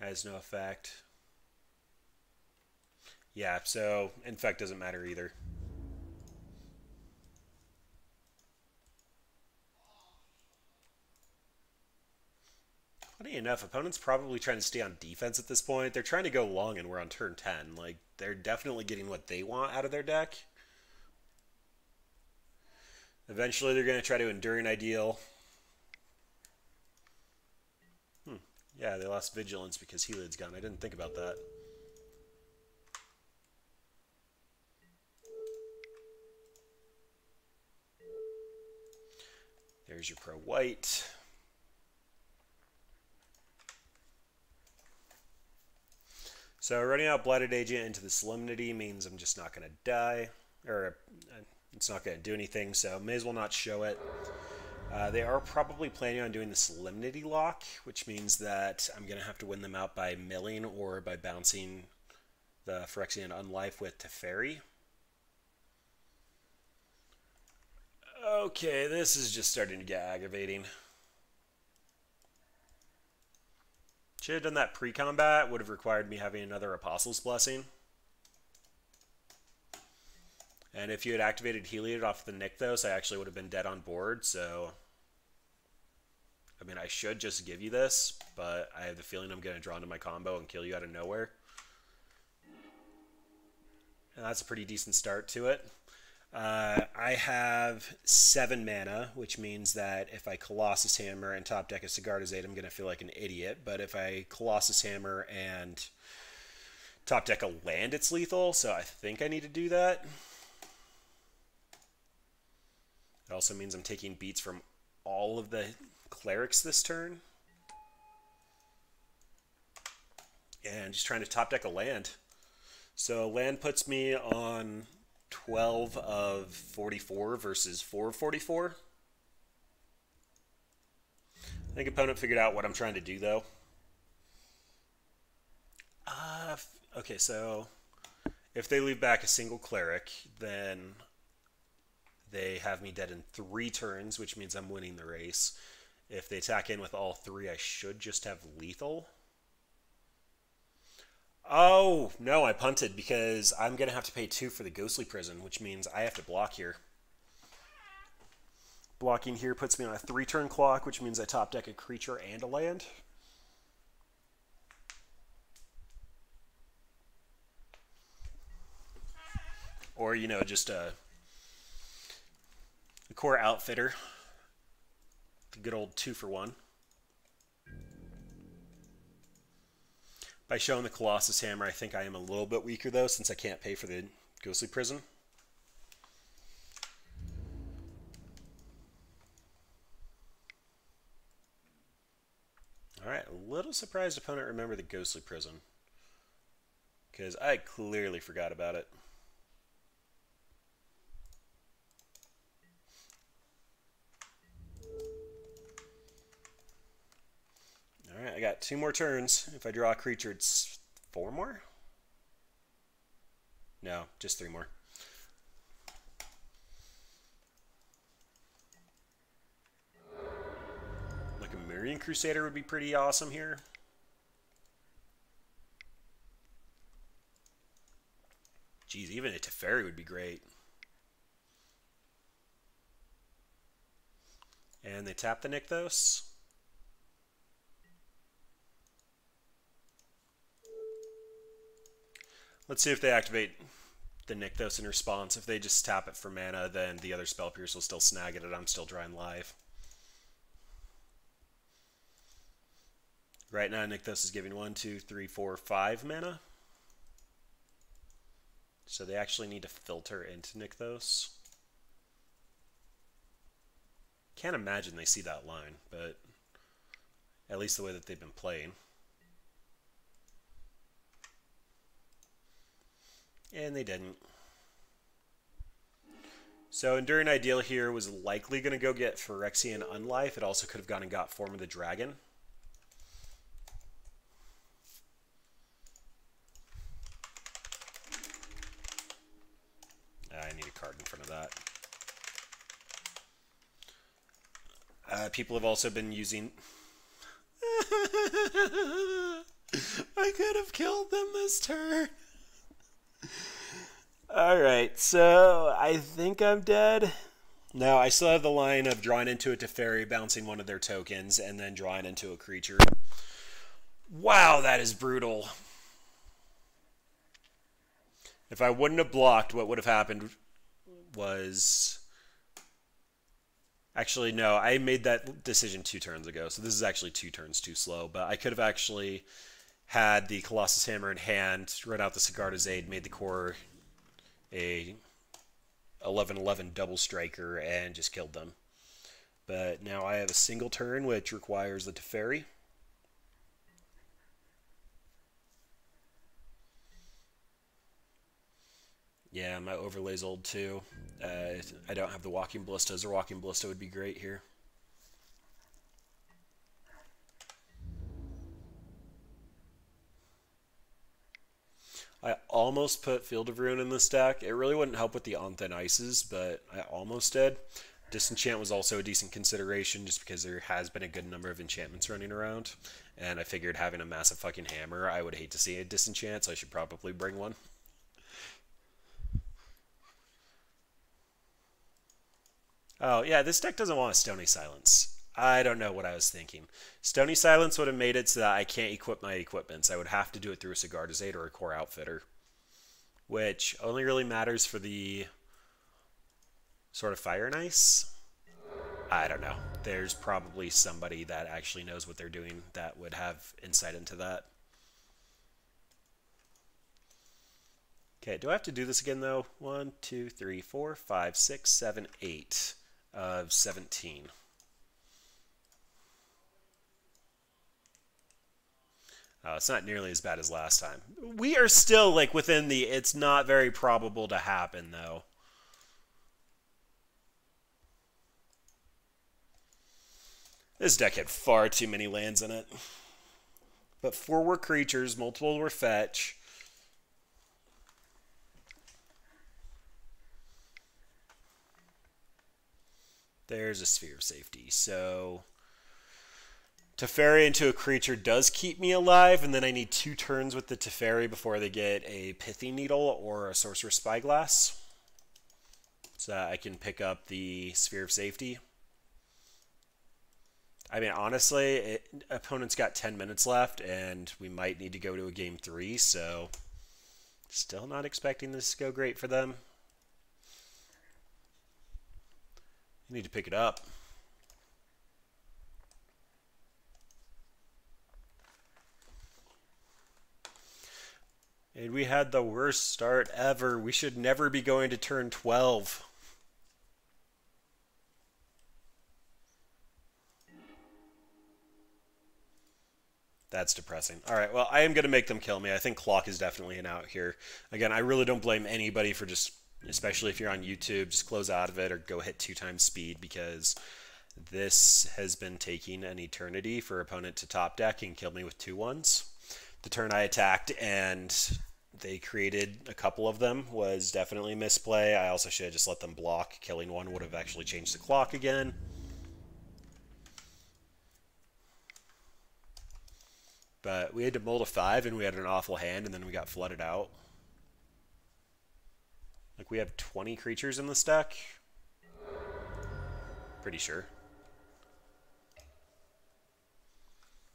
A: Has no effect. Yeah, so Infect doesn't matter either. Funny enough, opponents probably trying to stay on defense at this point. They're trying to go long and we're on turn 10. Like, they're definitely getting what they want out of their deck. Eventually they're going to try to Enduring Ideal. Hmm. Yeah, they lost Vigilance because Heliod's gone. I didn't think about that. There's your pro white. So running out Blighted Agent into the Solemnity means I'm just not going to die, or uh, it's not going to do anything, so may as well not show it. Uh, they are probably planning on doing the Solemnity lock, which means that I'm going to have to win them out by milling or by bouncing the Phyrexian Unlife with Teferi. Okay, this is just starting to get aggravating. Should have done that pre-combat, would have required me having another Apostle's Blessing. And if you had activated Heliod off the Nykthos, I actually would have been dead on board, so... I mean, I should just give you this, but I have the feeling I'm going to draw into my combo and kill you out of nowhere. And that's a pretty decent start to it. Uh, I have seven mana, which means that if I Colossus Hammer and top deck a Aid, I'm going to feel like an idiot. But if I Colossus Hammer and top deck a land, it's lethal, so I think I need to do that. It also means I'm taking beats from all of the clerics this turn. And just trying to top deck a land. So land puts me on 12 of 44 versus 4 of 44. I think opponent figured out what I'm trying to do, though. Uh, okay, so if they leave back a single cleric, then they have me dead in three turns, which means I'm winning the race. If they attack in with all three, I should just have lethal. Oh, no, I punted because I'm going to have to pay two for the Ghostly Prison, which means I have to block here. Blocking here puts me on a three-turn clock, which means I top deck a creature and a land. Or, you know, just a, a Kor outfitter. The good old two for one. By showing the Colossus Hammer, I think I am a little bit weaker, though, since I can't pay for the Ghostly Prison. Alright, a little surprised opponent remember the Ghostly Prison. Because I clearly forgot about it. Alright, I got two more turns. If I draw a creature, it's four more? No, just three more. Like a Mirran Crusader would be pretty awesome here. Geez, even a Teferi would be great. And they tap the Nykthos. Let's see if they activate the Nykthos in response. If they just tap it for mana, then the other Spell Pierce will still snag it and I'm still drawing live. Right now, Nykthos is giving one, two, three, four, five mana. So they actually need to filter into Nykthos. Can't imagine they see that line, but at least the way that they've been playing. And they didn't. So Enduring Ideal here was likely going to go get Phyrexian Unlife. It also could have gone and got Form of the Dragon. I need a card in front of that. Uh, people have also been using... I could have killed them this turn. All right, so I think I'm dead. No, I still have the line of drawing into a Teferi, bouncing one of their tokens, and then drawing into a creature. Wow, that is brutal. If I wouldn't have blocked, what would have happened was... Actually, no, I made that decision two turns ago, so this is actually two turns too slow. But I could have actually had the Colossus Hammer in hand, run out the Sigarda's Aid, made the Kor a 11-11 double striker, and just killed them. But now I have a single turn, which requires the Teferi. Yeah, my overlay's old too. Uh, I don't have the Walking Ballistas, or Walking Ballista would be great here. I almost put Field of Ruin in this deck. It really wouldn't help with the On Thin Ices, but I almost did. Disenchant was also a decent consideration just because there has been a good number of enchantments running around. And I figured having a massive fucking hammer, I would hate to see a disenchant, so I should probably bring one. Oh, yeah, this deck doesn't want a Stony Silence. I don't know what I was thinking. Stony Silence would have made it so that I can't equip my equipments. I would have to do it through a Sigarda's Aid or a Kor Outfitter. Which only really matters for the Sword of Fire and Ice. I don't know. There's probably somebody that actually knows what they're doing that would have insight into that. Okay, do I have to do this again though? One, two, three, four, five, six, seven, eight of 17. Uh, it's not nearly as bad as last time. We are still like within the it's not very probable to happen though. This deck had far too many lands in it. But four were creatures, multiple were fetch. There's a sphere of safety. So Teferi into a creature does keep me alive, and then I need two turns with the Teferi before they get a Pithy Needle or a Sorcerer's Spyglass. So I can pick up the Sphere of Safety. I mean, honestly, it, opponent's got 10 minutes left, and we might need to go to a game three, so still not expecting this to go great for them. You need to pick it up. And we had the worst start ever. We should never be going to turn 12. That's depressing. All right, well, I am going to make them kill me. I think clock is definitely an out here. Again, I really don't blame anybody for just, especially if you're on YouTube, just close out of it or go hit two times speed because this has been taking an eternity for opponent to top deck and kill me with two ones. The turn I attacked and they created a couple of them was definitely misplay. I also should have just let them block. Killing one would have actually changed the clock again. But we had to mold a five and we had an awful hand and then we got flooded out. Like we have 20 creatures in the stack. Pretty sure.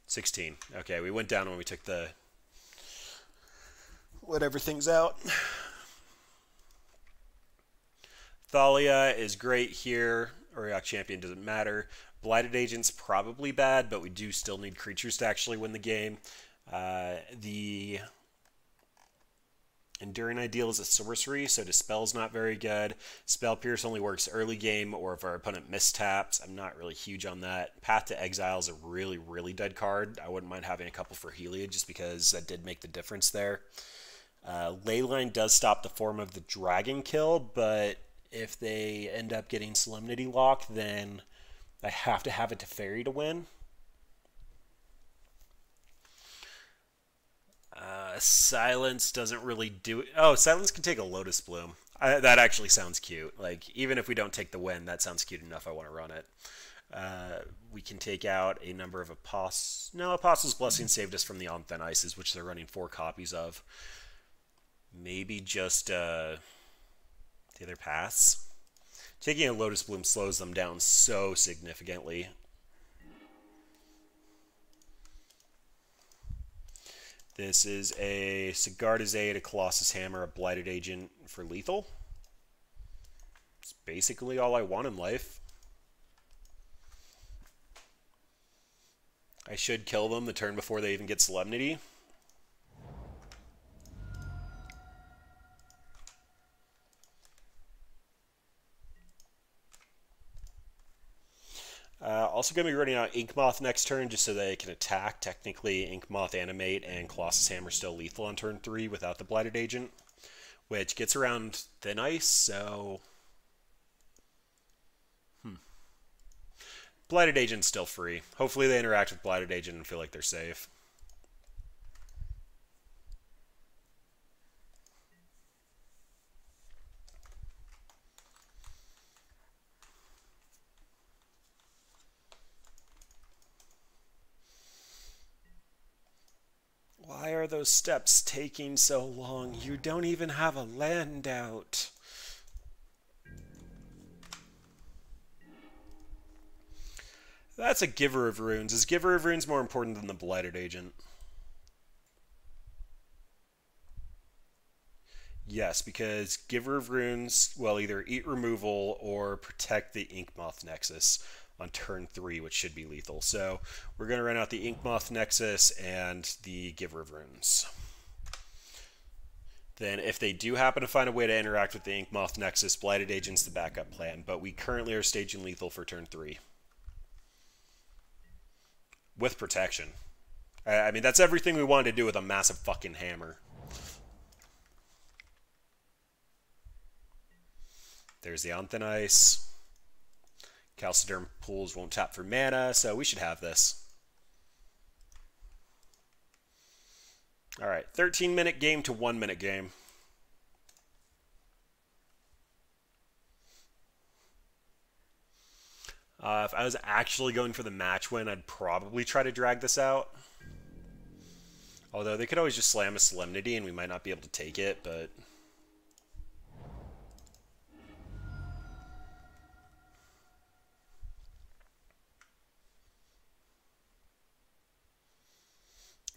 A: 16. Okay, we went down when we took the whatever things out. Thalia is great here. Auriok Champion doesn't matter. Blighted Agent's probably bad, but we do still need creatures to actually win the game. Uh, the Enduring Ideal is a sorcery, so Dispel's not very good. Spell Pierce only works early game or if our opponent mistaps. I'm not really huge on that. Path to Exile is a really, really dead card. I wouldn't mind having a couple for Heliod just because that did make the difference there. Uh, Leyline does stop the form of the Dragon kill, but if they end up getting Solemnity Lock, then I have to have a Teferi to win. Uh, silence doesn't really do it. Oh, silence can take a Lotus Bloom. I, that actually sounds cute. Like, even if we don't take the win, that sounds cute enough. I want to run it. Uh, we can take out a number of Apostles. No, Apostles' Blessing saved us from the On Ices, which they're running four copies of. Maybe just uh, the other paths. Taking a Lotus Bloom slows them down so significantly. This is a Sigarda's Aid, a Colossus Hammer, a Blighted Agent for lethal. It's basically all I want in life. I should kill them the turn before they even get Solemnity. Uh, also going to be running out Inkmoth next turn just so they can attack. Technically, Inkmoth Animate and Colossus Hammer still lethal on turn 3 without the Blighted Agent, which gets around Thin Ice, so... Hmm. Blighted Agent's still free. Hopefully they interact with Blighted Agent and feel like they're safe. Why are those steps taking so long? You don't even have a land out. That's a Giver of Runes. Is Giver of Runes more important than the Blighted Agent? Yes, because Giver of Runes will either eat removal or protect the Inkmoth Nexus on turn three, which should be lethal. So we're going to run out the Inkmoth Nexus and the Giver of Runes. Then if they do happen to find a way to interact with the Inkmoth Nexus, Blighted Agent's the backup plan, but we currently are staging lethal for turn three. With protection. I mean, that's everything we wanted to do with a massive fucking hammer. There's the On Thin Ice. Calciform Pools won't tap for mana, so we should have this. All right, 13 minute game to 1 minute game. Uh, if I was actually going for the match win, I'd probably try to drag this out. Although they could always just slam a Solemnity and we might not be able to take it, but...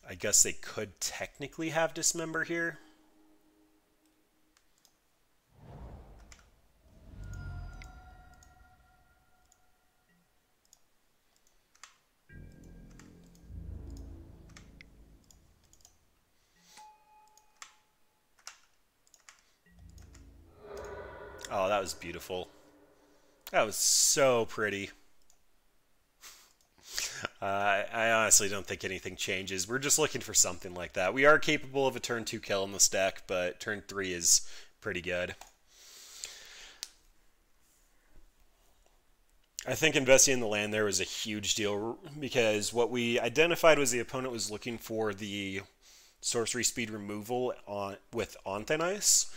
A: I guess they could technically have Dismember here. Oh, that was beautiful. That was so pretty. Uh, I honestly don't think anything changes. We're just looking for something like that. We are capable of a turn 2 kill in this deck, but turn 3 is pretty good. I think investing in the land there was a huge deal because what we identified was the opponent was looking for the sorcery speed removal on with Ice.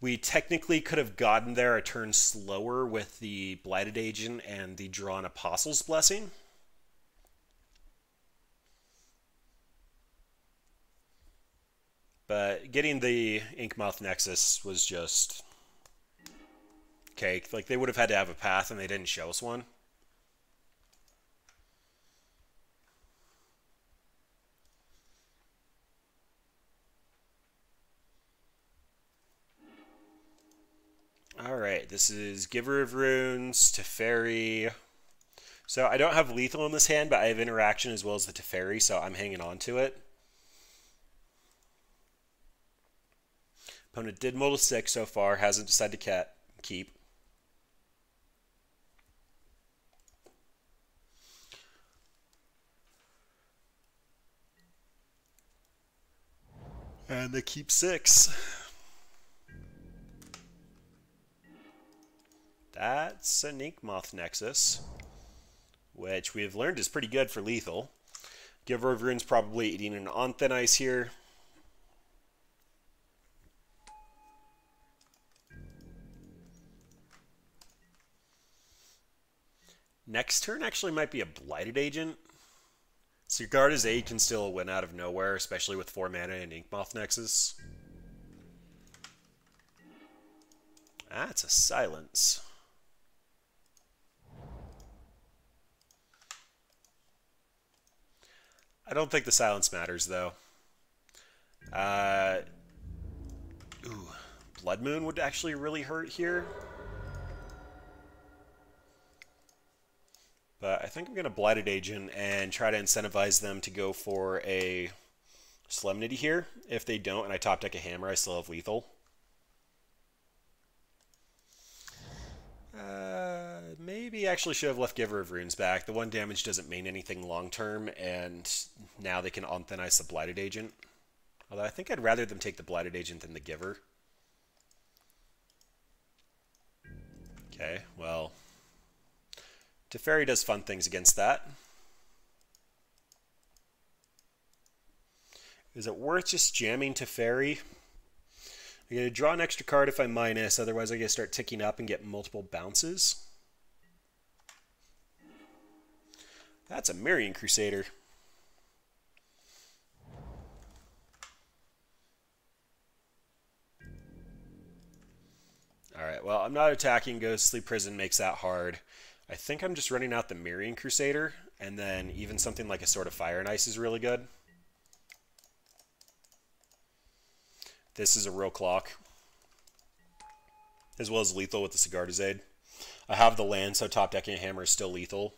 A: We technically could have gotten there a turn slower with the Blighted Agent and the Drawn Apostle's Blessing. But getting the Inkmoth Nexus was just cake. Like, they would have had to have a path, and they didn't show us one. Alright, this is Giver of Runes, Teferi. So I don't have lethal in this hand, but I have interaction as well as the Teferi, so I'm hanging on to it. Opponent did mull to 6 so far, hasn't decided to keep. And they keep 6. That's an Inkmoth Nexus, which we've learned is pretty good for lethal. Giver of Runes probably eating an on thin ice here. Next turn actually might be a Blighted Agent. so Sigarda's Aid can still win out of nowhere, especially with 4 mana and Inkmoth Nexus. That's a silence. I don't think the silence matters, though. Uh, ooh, Blood Moon would actually really hurt here. But I think I'm going to Blighted Agent and try to incentivize them to go for a Solemnity here. If they don't and I top deck a Hammer, I still have Lethal. Uh, maybe actually should have left Giver of Runes back. The one damage doesn't mean anything long term, and now they can ice the Blighted Agent. Although I think I'd rather them take the Blighted Agent than the Giver. Okay, well, Teferi does fun things against that. Is it worth just jamming Teferi? I'm going to draw an extra card if I minus, otherwise I'm going to start ticking up and get multiple bounces. That's a Mirran Crusader. Alright, well, I'm not attacking Ghostly Prison makes that hard. I think I'm just running out the Mirran Crusader, and then even something like a Sword of Fire and Ice is really good. This is a real clock. As well as lethal with the Sigarda's Aid. I have the land, so top decking hammer is still lethal.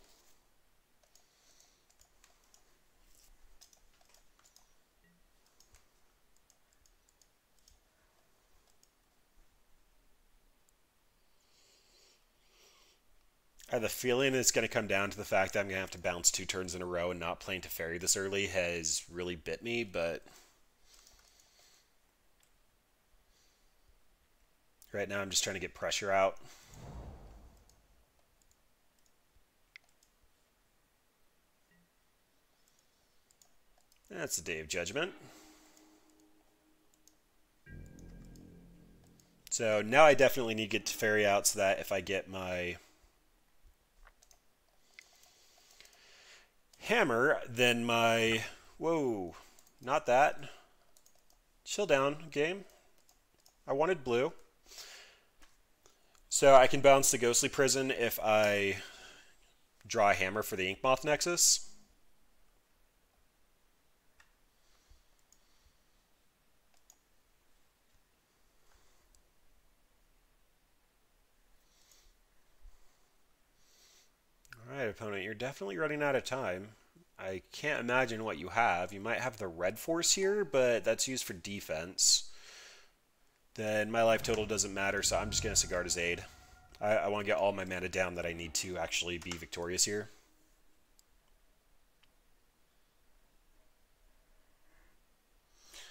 A: I have the feeling it's going to come down to the fact that I'm going to have to bounce two turns in a row and not playing Teferi this early has really bit me, but right now I'm just trying to get pressure out. That's the Day of Judgment. So now I definitely need to get Teferi out so that if I get my hammer, then my... Whoa, not that. Chill down, game. I wanted blue. So I can bounce the Ghostly Prison if I draw a hammer for the Inkmoth Nexus. Opponent, you're definitely running out of time. I can't imagine what you have. You might have the red force here, but that's used for defense. Then my life total doesn't matter, so I'm just going to Sigarda's Aid. I, I want to get all my mana down that I need to actually be victorious here.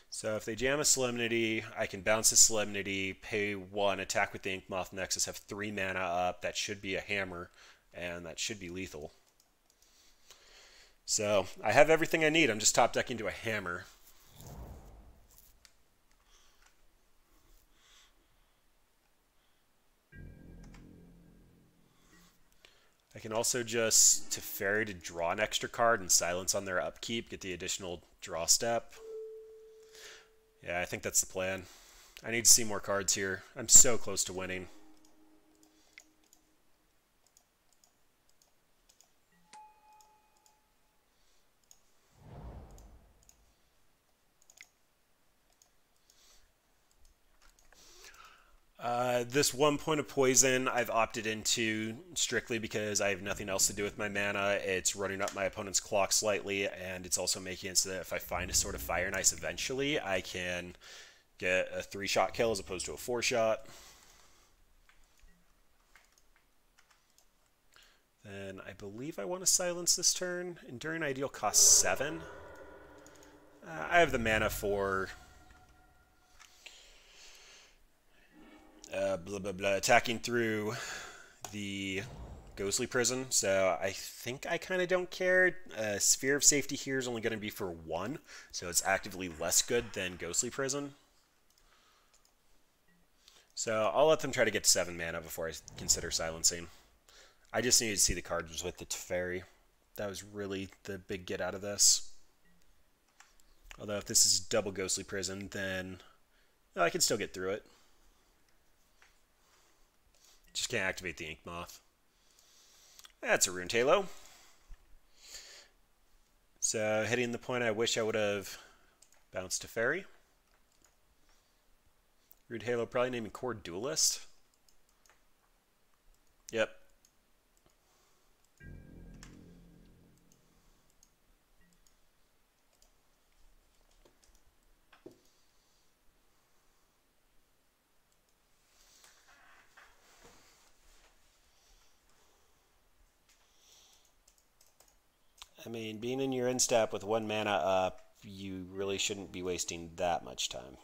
A: So if they jam a Solemnity, I can bounce a Solemnity, pay one, attack with the Inkmoth Nexus, have three mana up. That should be a hammer and that should be lethal. So I have everything I need. I'm just top decking to a hammer. I can also just to Teferi to draw an extra card and silence on their upkeep, get the additional draw step. Yeah, I think that's the plan. I need to see more cards here. I'm so close to winning. Uh, this one point of poison I've opted into strictly because I have nothing else to do with my mana. It's running up my opponent's clock slightly, and it's also making it so that if I find a Sword of Fire and Ice eventually, I can get a three-shot kill as opposed to a four-shot. Then I believe I want to silence this turn. Enduring Ideal costs seven. Uh, I have the mana for uh, blah blah blah attacking through the ghostly prison. So I think I kind of don't care. Uh, sphere of safety here is only going to be for one, so it's actively less good than ghostly prison. So I'll let them try to get seven mana before I consider silencing. I just needed to see the cards with the Teferi. That was really the big get out of this. Although if this is double ghostly prison, then well, I can still get through it. Just can't activate the Inkmoth. That's a Runed Halo. So hitting the point I wish I would have bounced Teferi. Runed Halo probably naming Kor Duelist. Yep, I mean, being in your instep with one mana up, you really shouldn't be wasting that much time.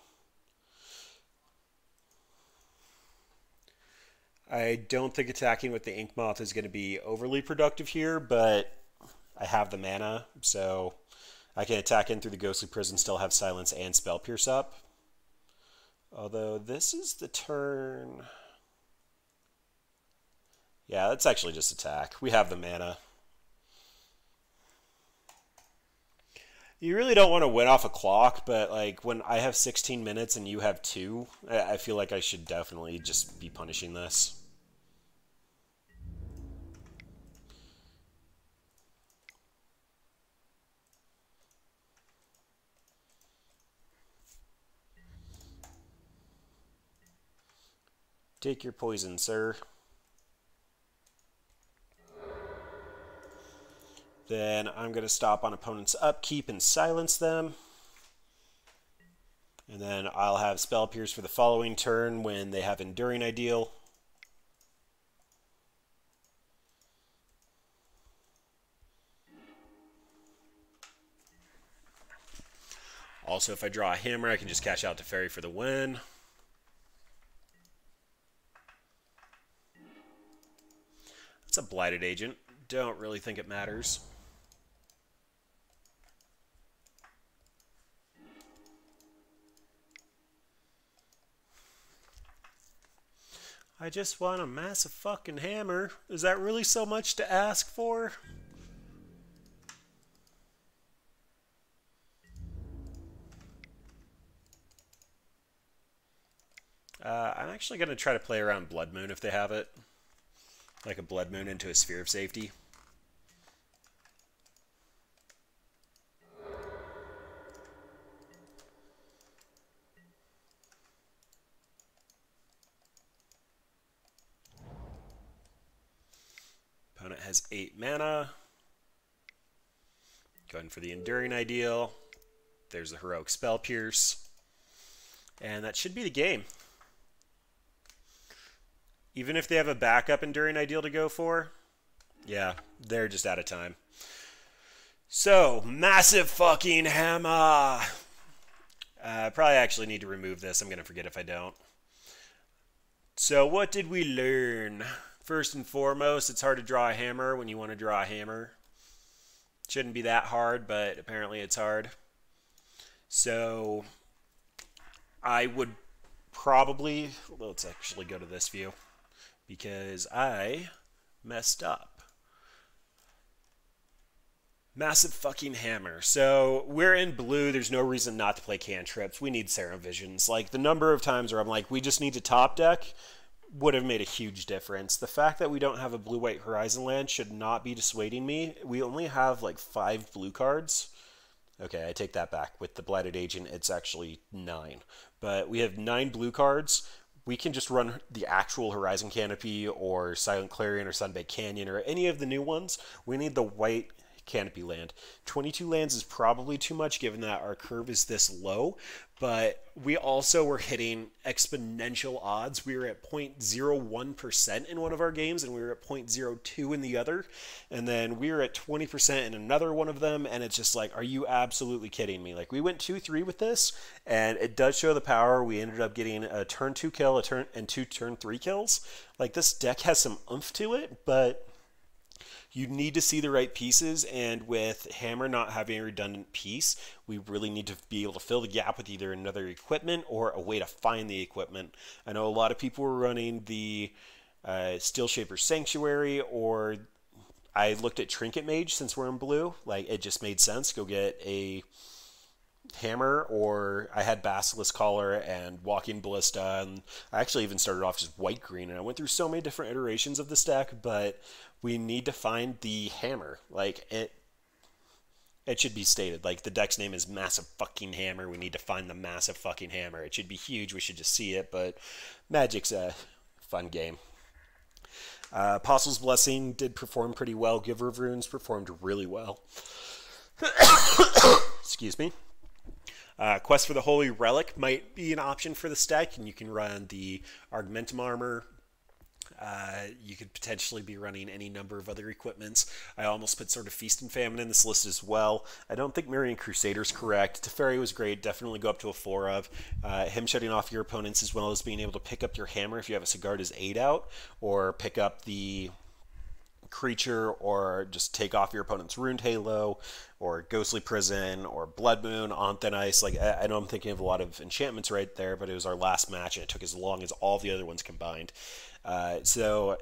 A: I don't think attacking with the Inkmoth is going to be overly productive here, but I have the mana, so I can attack in through the Ghostly Prison, still have Silence and Spell Pierce up. Although this is the turn... Yeah, that's actually just attack. We have the mana. You really don't want to win off a clock, but like when I have 16 minutes and you have two, I feel like I should definitely just be punishing this. Take your poison, sir. Then I'm going to stop on opponent's upkeep and silence them. And then I'll have Spell Pierce for the following turn when they have Enduring Ideal. Also, if I draw a hammer, I can just cash out Teferi for the win. That's a Blighted Agent. Don't really think it matters. I just want a massive fucking hammer. Is that really so much to ask for? Uh, I'm actually going to try to play around Blood Moon if they have it. Like a Blood Moon into a Sphere of Safety. Has 8 mana. Going for the Enduring Ideal. There's the Heroic Spell Pierce. And that should be the game. Even if they have a backup Enduring Ideal to go for, yeah, they're just out of time. So, massive fucking hammer. Uh, probably actually need to remove this. I'm going to forget if I don't. So what did we learn? First and foremost, it's hard to draw a hammer when you want to draw a hammer. Shouldn't be that hard, but apparently it's hard. So I would probably, let's actually go to this view because I messed up. Massive fucking hammer. So we're in blue. There's no reason not to play cantrips. We need Serum Visions. Like the number of times where I'm like, we just need to top deck would have made a huge difference. The fact that we don't have a blue white horizon land should not be dissuading me. We only have like five blue cards. Okay, I take that back. With the Blighted Agent, it's actually nine. But we have nine blue cards. We can just run the actual Horizon Canopy or Silent Clearing or Sunbaked Canyon or any of the new ones. We need the white canopy land. 22 lands is probably too much given that our curve is this low, but we also were hitting exponential odds. We were at 0.01% in one of our games, and we were at 0.02 in the other. And then we were at 20% in another one of them, and it's just like, are you absolutely kidding me? Like, we went 2 3 with this, and it does show the power. We ended up getting a turn 2 kill, a turn, and two turn 3 kills. Like, this deck has some oomph to it, but you need to see the right pieces and with hammer not having a redundant piece we really need to be able to fill the gap with either another equipment or a way to find the equipment. I know a lot of people were running the uh, steel shaper sanctuary or i looked at trinket mage since we're in blue. Like it just made sense. Go get a hammer or I had basilisk collar and walking ballista and I actually even started off just white green and I went through so many different iterations of the stack, but we need to find the hammer. Like it it should be stated. Like the deck's name is Massive Fucking Hammer. We need to find the massive fucking hammer. It should be huge. We should just see it, but Magic's a fun game. Uh, Apostle's Blessing did perform pretty well. Giver of Runes performed really well. Excuse me. Uh, Quest for the Holy Relic might be an option for the deck, and you can run the Augmentum Armor, uh, you could potentially be running any number of other equipments. I almost put Sword of Feast and Famine in this list as well. I don't think Mirran Crusader's correct. Teferi was great. Definitely go up to a 4 of. Uh, him shutting off your opponents as well as being able to pick up your hammer if you have a Sigarda's Aid out, or pick up the creature or just take off your opponent's Runed Halo or Ghostly Prison or Blood Moon, on Thin Ice. Like, I know I'm thinking of a lot of enchantments right there, but it was our last match and it took as long as all the other ones combined. Uh, so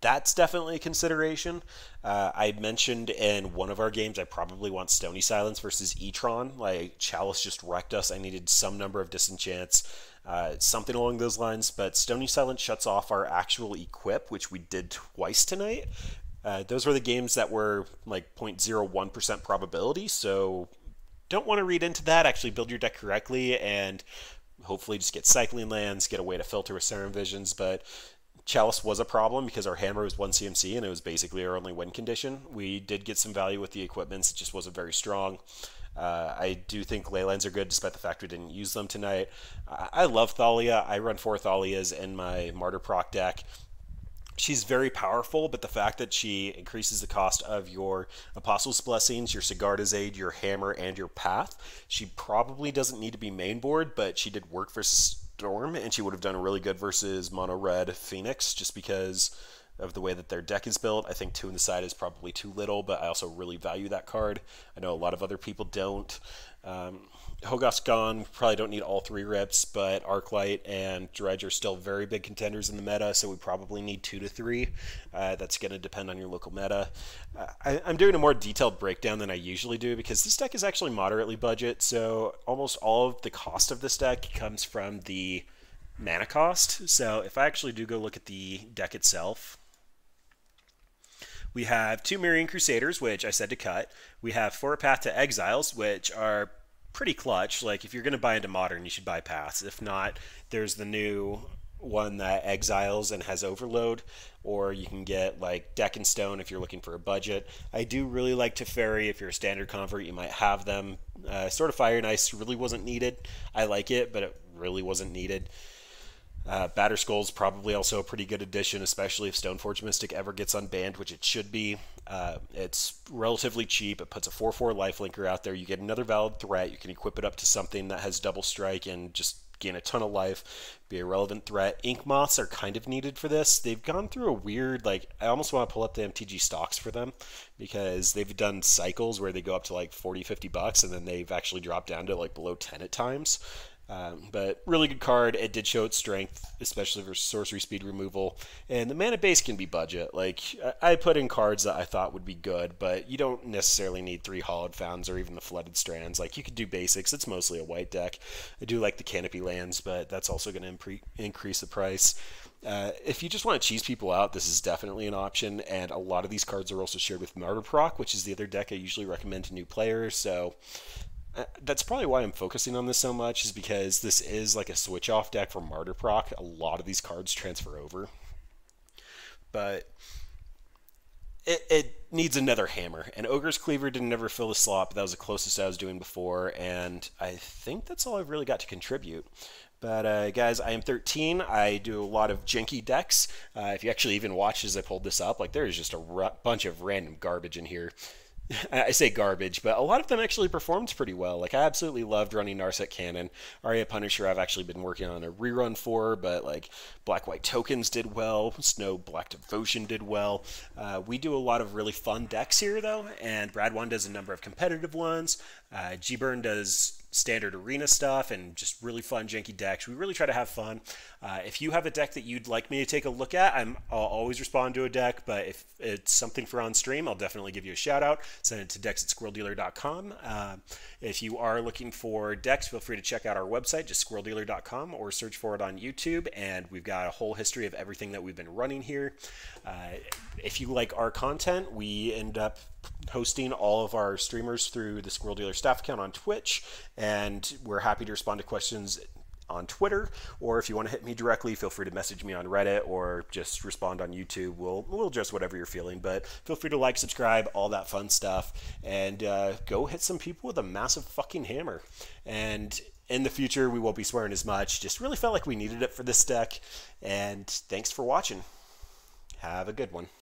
A: that's definitely a consideration. Uh, I mentioned in one of our games I probably want Stony Silence versus Etron. Like Chalice just wrecked us. I needed some number of disenchants, uh, something along those lines. But Stony Silence shuts off our actual equip, which we did twice tonight. Uh, those were the games that were like 0.01% probability. So don't want to read into that. Actually, build your deck correctly and hopefully just get cycling lands, get a way to filter with Serum Visions. But Chalice was a problem because our hammer was one CMC and it was basically our only win condition. We did get some value with the equipments, it just wasn't very strong. Uh, I do think Leylines are good despite the fact we didn't use them tonight. I love Thalia. I run four Thalias in my Martyr Proc deck. She's very powerful, but the fact that she increases the cost of your Apostles' Blessings, your Sigarda's Aid, your Hammer, and your Path, she probably doesn't need to be mainboard, but she did work versus Storm, and she would have done a really good versus Mono Red Phoenix just because of the way that their deck is built. I think two in the side is probably too little, but I also really value that card. I know a lot of other people don't. Um, Hogaak's gone. Probably don't need all three rips, but Arclight and Dredge are still very big contenders in the meta, so we probably need two to three. Uh, that's going to depend on your local meta. Uh, I, am doing a more detailed breakdown than I usually do because this deck is actually moderately budget, so almost all of the cost of this deck comes from the mana cost. So if I actually do go look at the deck itself, we have two Mirran Crusaders, which I said to cut. We have four Path to Exiles, which are pretty clutch. Like if you're going to buy into modern, you should buy paths. If not, there's the new one that exiles and has overload, or you can get like deck and stone if you're looking for a budget. I do really like Teferi. If you're a standard convert, you might have them. Uh, Sword of Fire and Ice really wasn't needed. I like it, but it really wasn't needed. Uh, Batterskull is probably also a pretty good addition, especially if Stoneforge Mystic ever gets unbanned, which it should be. Uh, it's relatively cheap. It puts a 4 4 lifelinker out there. You get another valid threat. You can equip it up to something that has double strike and just gain a ton of life, be a relevant threat. Inkmoths are kind of needed for this. They've gone through a weird, like, I almost want to pull up the MTG stocks for them because they've done cycles where they go up to like 40, 50 bucks and then they've actually dropped down to like below 10 at times. Um, but really good card. It did show its strength, especially for sorcery speed removal. And the mana base can be budget. Like I put in cards that I thought would be good, but you don't necessarily need three Hallowed Fountains or even the Flooded Strands. Like you could do basics. It's mostly a white deck. I do like the Canopy lands, but that's also going to increase the price. Uh, if you just want to cheese people out, this is definitely an option. And a lot of these cards are also shared with Martyr Proc, which is the other deck I usually recommend to new players. So that's probably why I'm focusing on this so much, is because this is like a switch off deck for Martyr Proc. A lot of these cards transfer over. But it, it needs another hammer. And Ogre's Cleaver didn't ever fill the slot, but that was the closest I was doing before. And I think that's all I've really got to contribute. But uh, guys, I am thirteene. I do a lot of janky decks. Uh, if you actually even watch as I pulled this up, like there is just a bunch of random garbage in here. I say garbage, but a lot of them actually performed pretty well. Like I absolutely loved running Narset Cannon. Aria Punisher I've actually been working on a rerun for, but like Black White Tokens did well, Snow Black Devotion did well. Uh, we do a lot of really fun decks here though, and Brad One does a number of competitive ones. Uh, G Burn does standard arena stuff and just really fun janky decks. We really try to have fun. Uh, if you have a deck that you'd like me to take a look at, I'm, I'll always respond to a deck, but if it's something for on stream, I'll definitely give you a shout out. Send it to decks at squirreldealer.com. Uh, if you are looking for decks, feel free to check out our website, just squirreldealer.com, or search for it on YouTube, and we've got a whole history of everything that we've been running here. Uh, if you like our content, we end up hosting all of our streamers through the Squirrel Dealer staff account on Twitch, and we're happy to respond to questions on Twitter, or if you want to hit me directly, feel free to message me on Reddit or just respond on YouTube. We'll we'll adjust whatever you're feeling, but feel free to like, subscribe, all that fun stuff, and uh, go hit some people with a massive fucking hammer. And in the future, we won't be swearing as much. Just really felt like we needed it for this deck, and thanks for watching. Have a good one.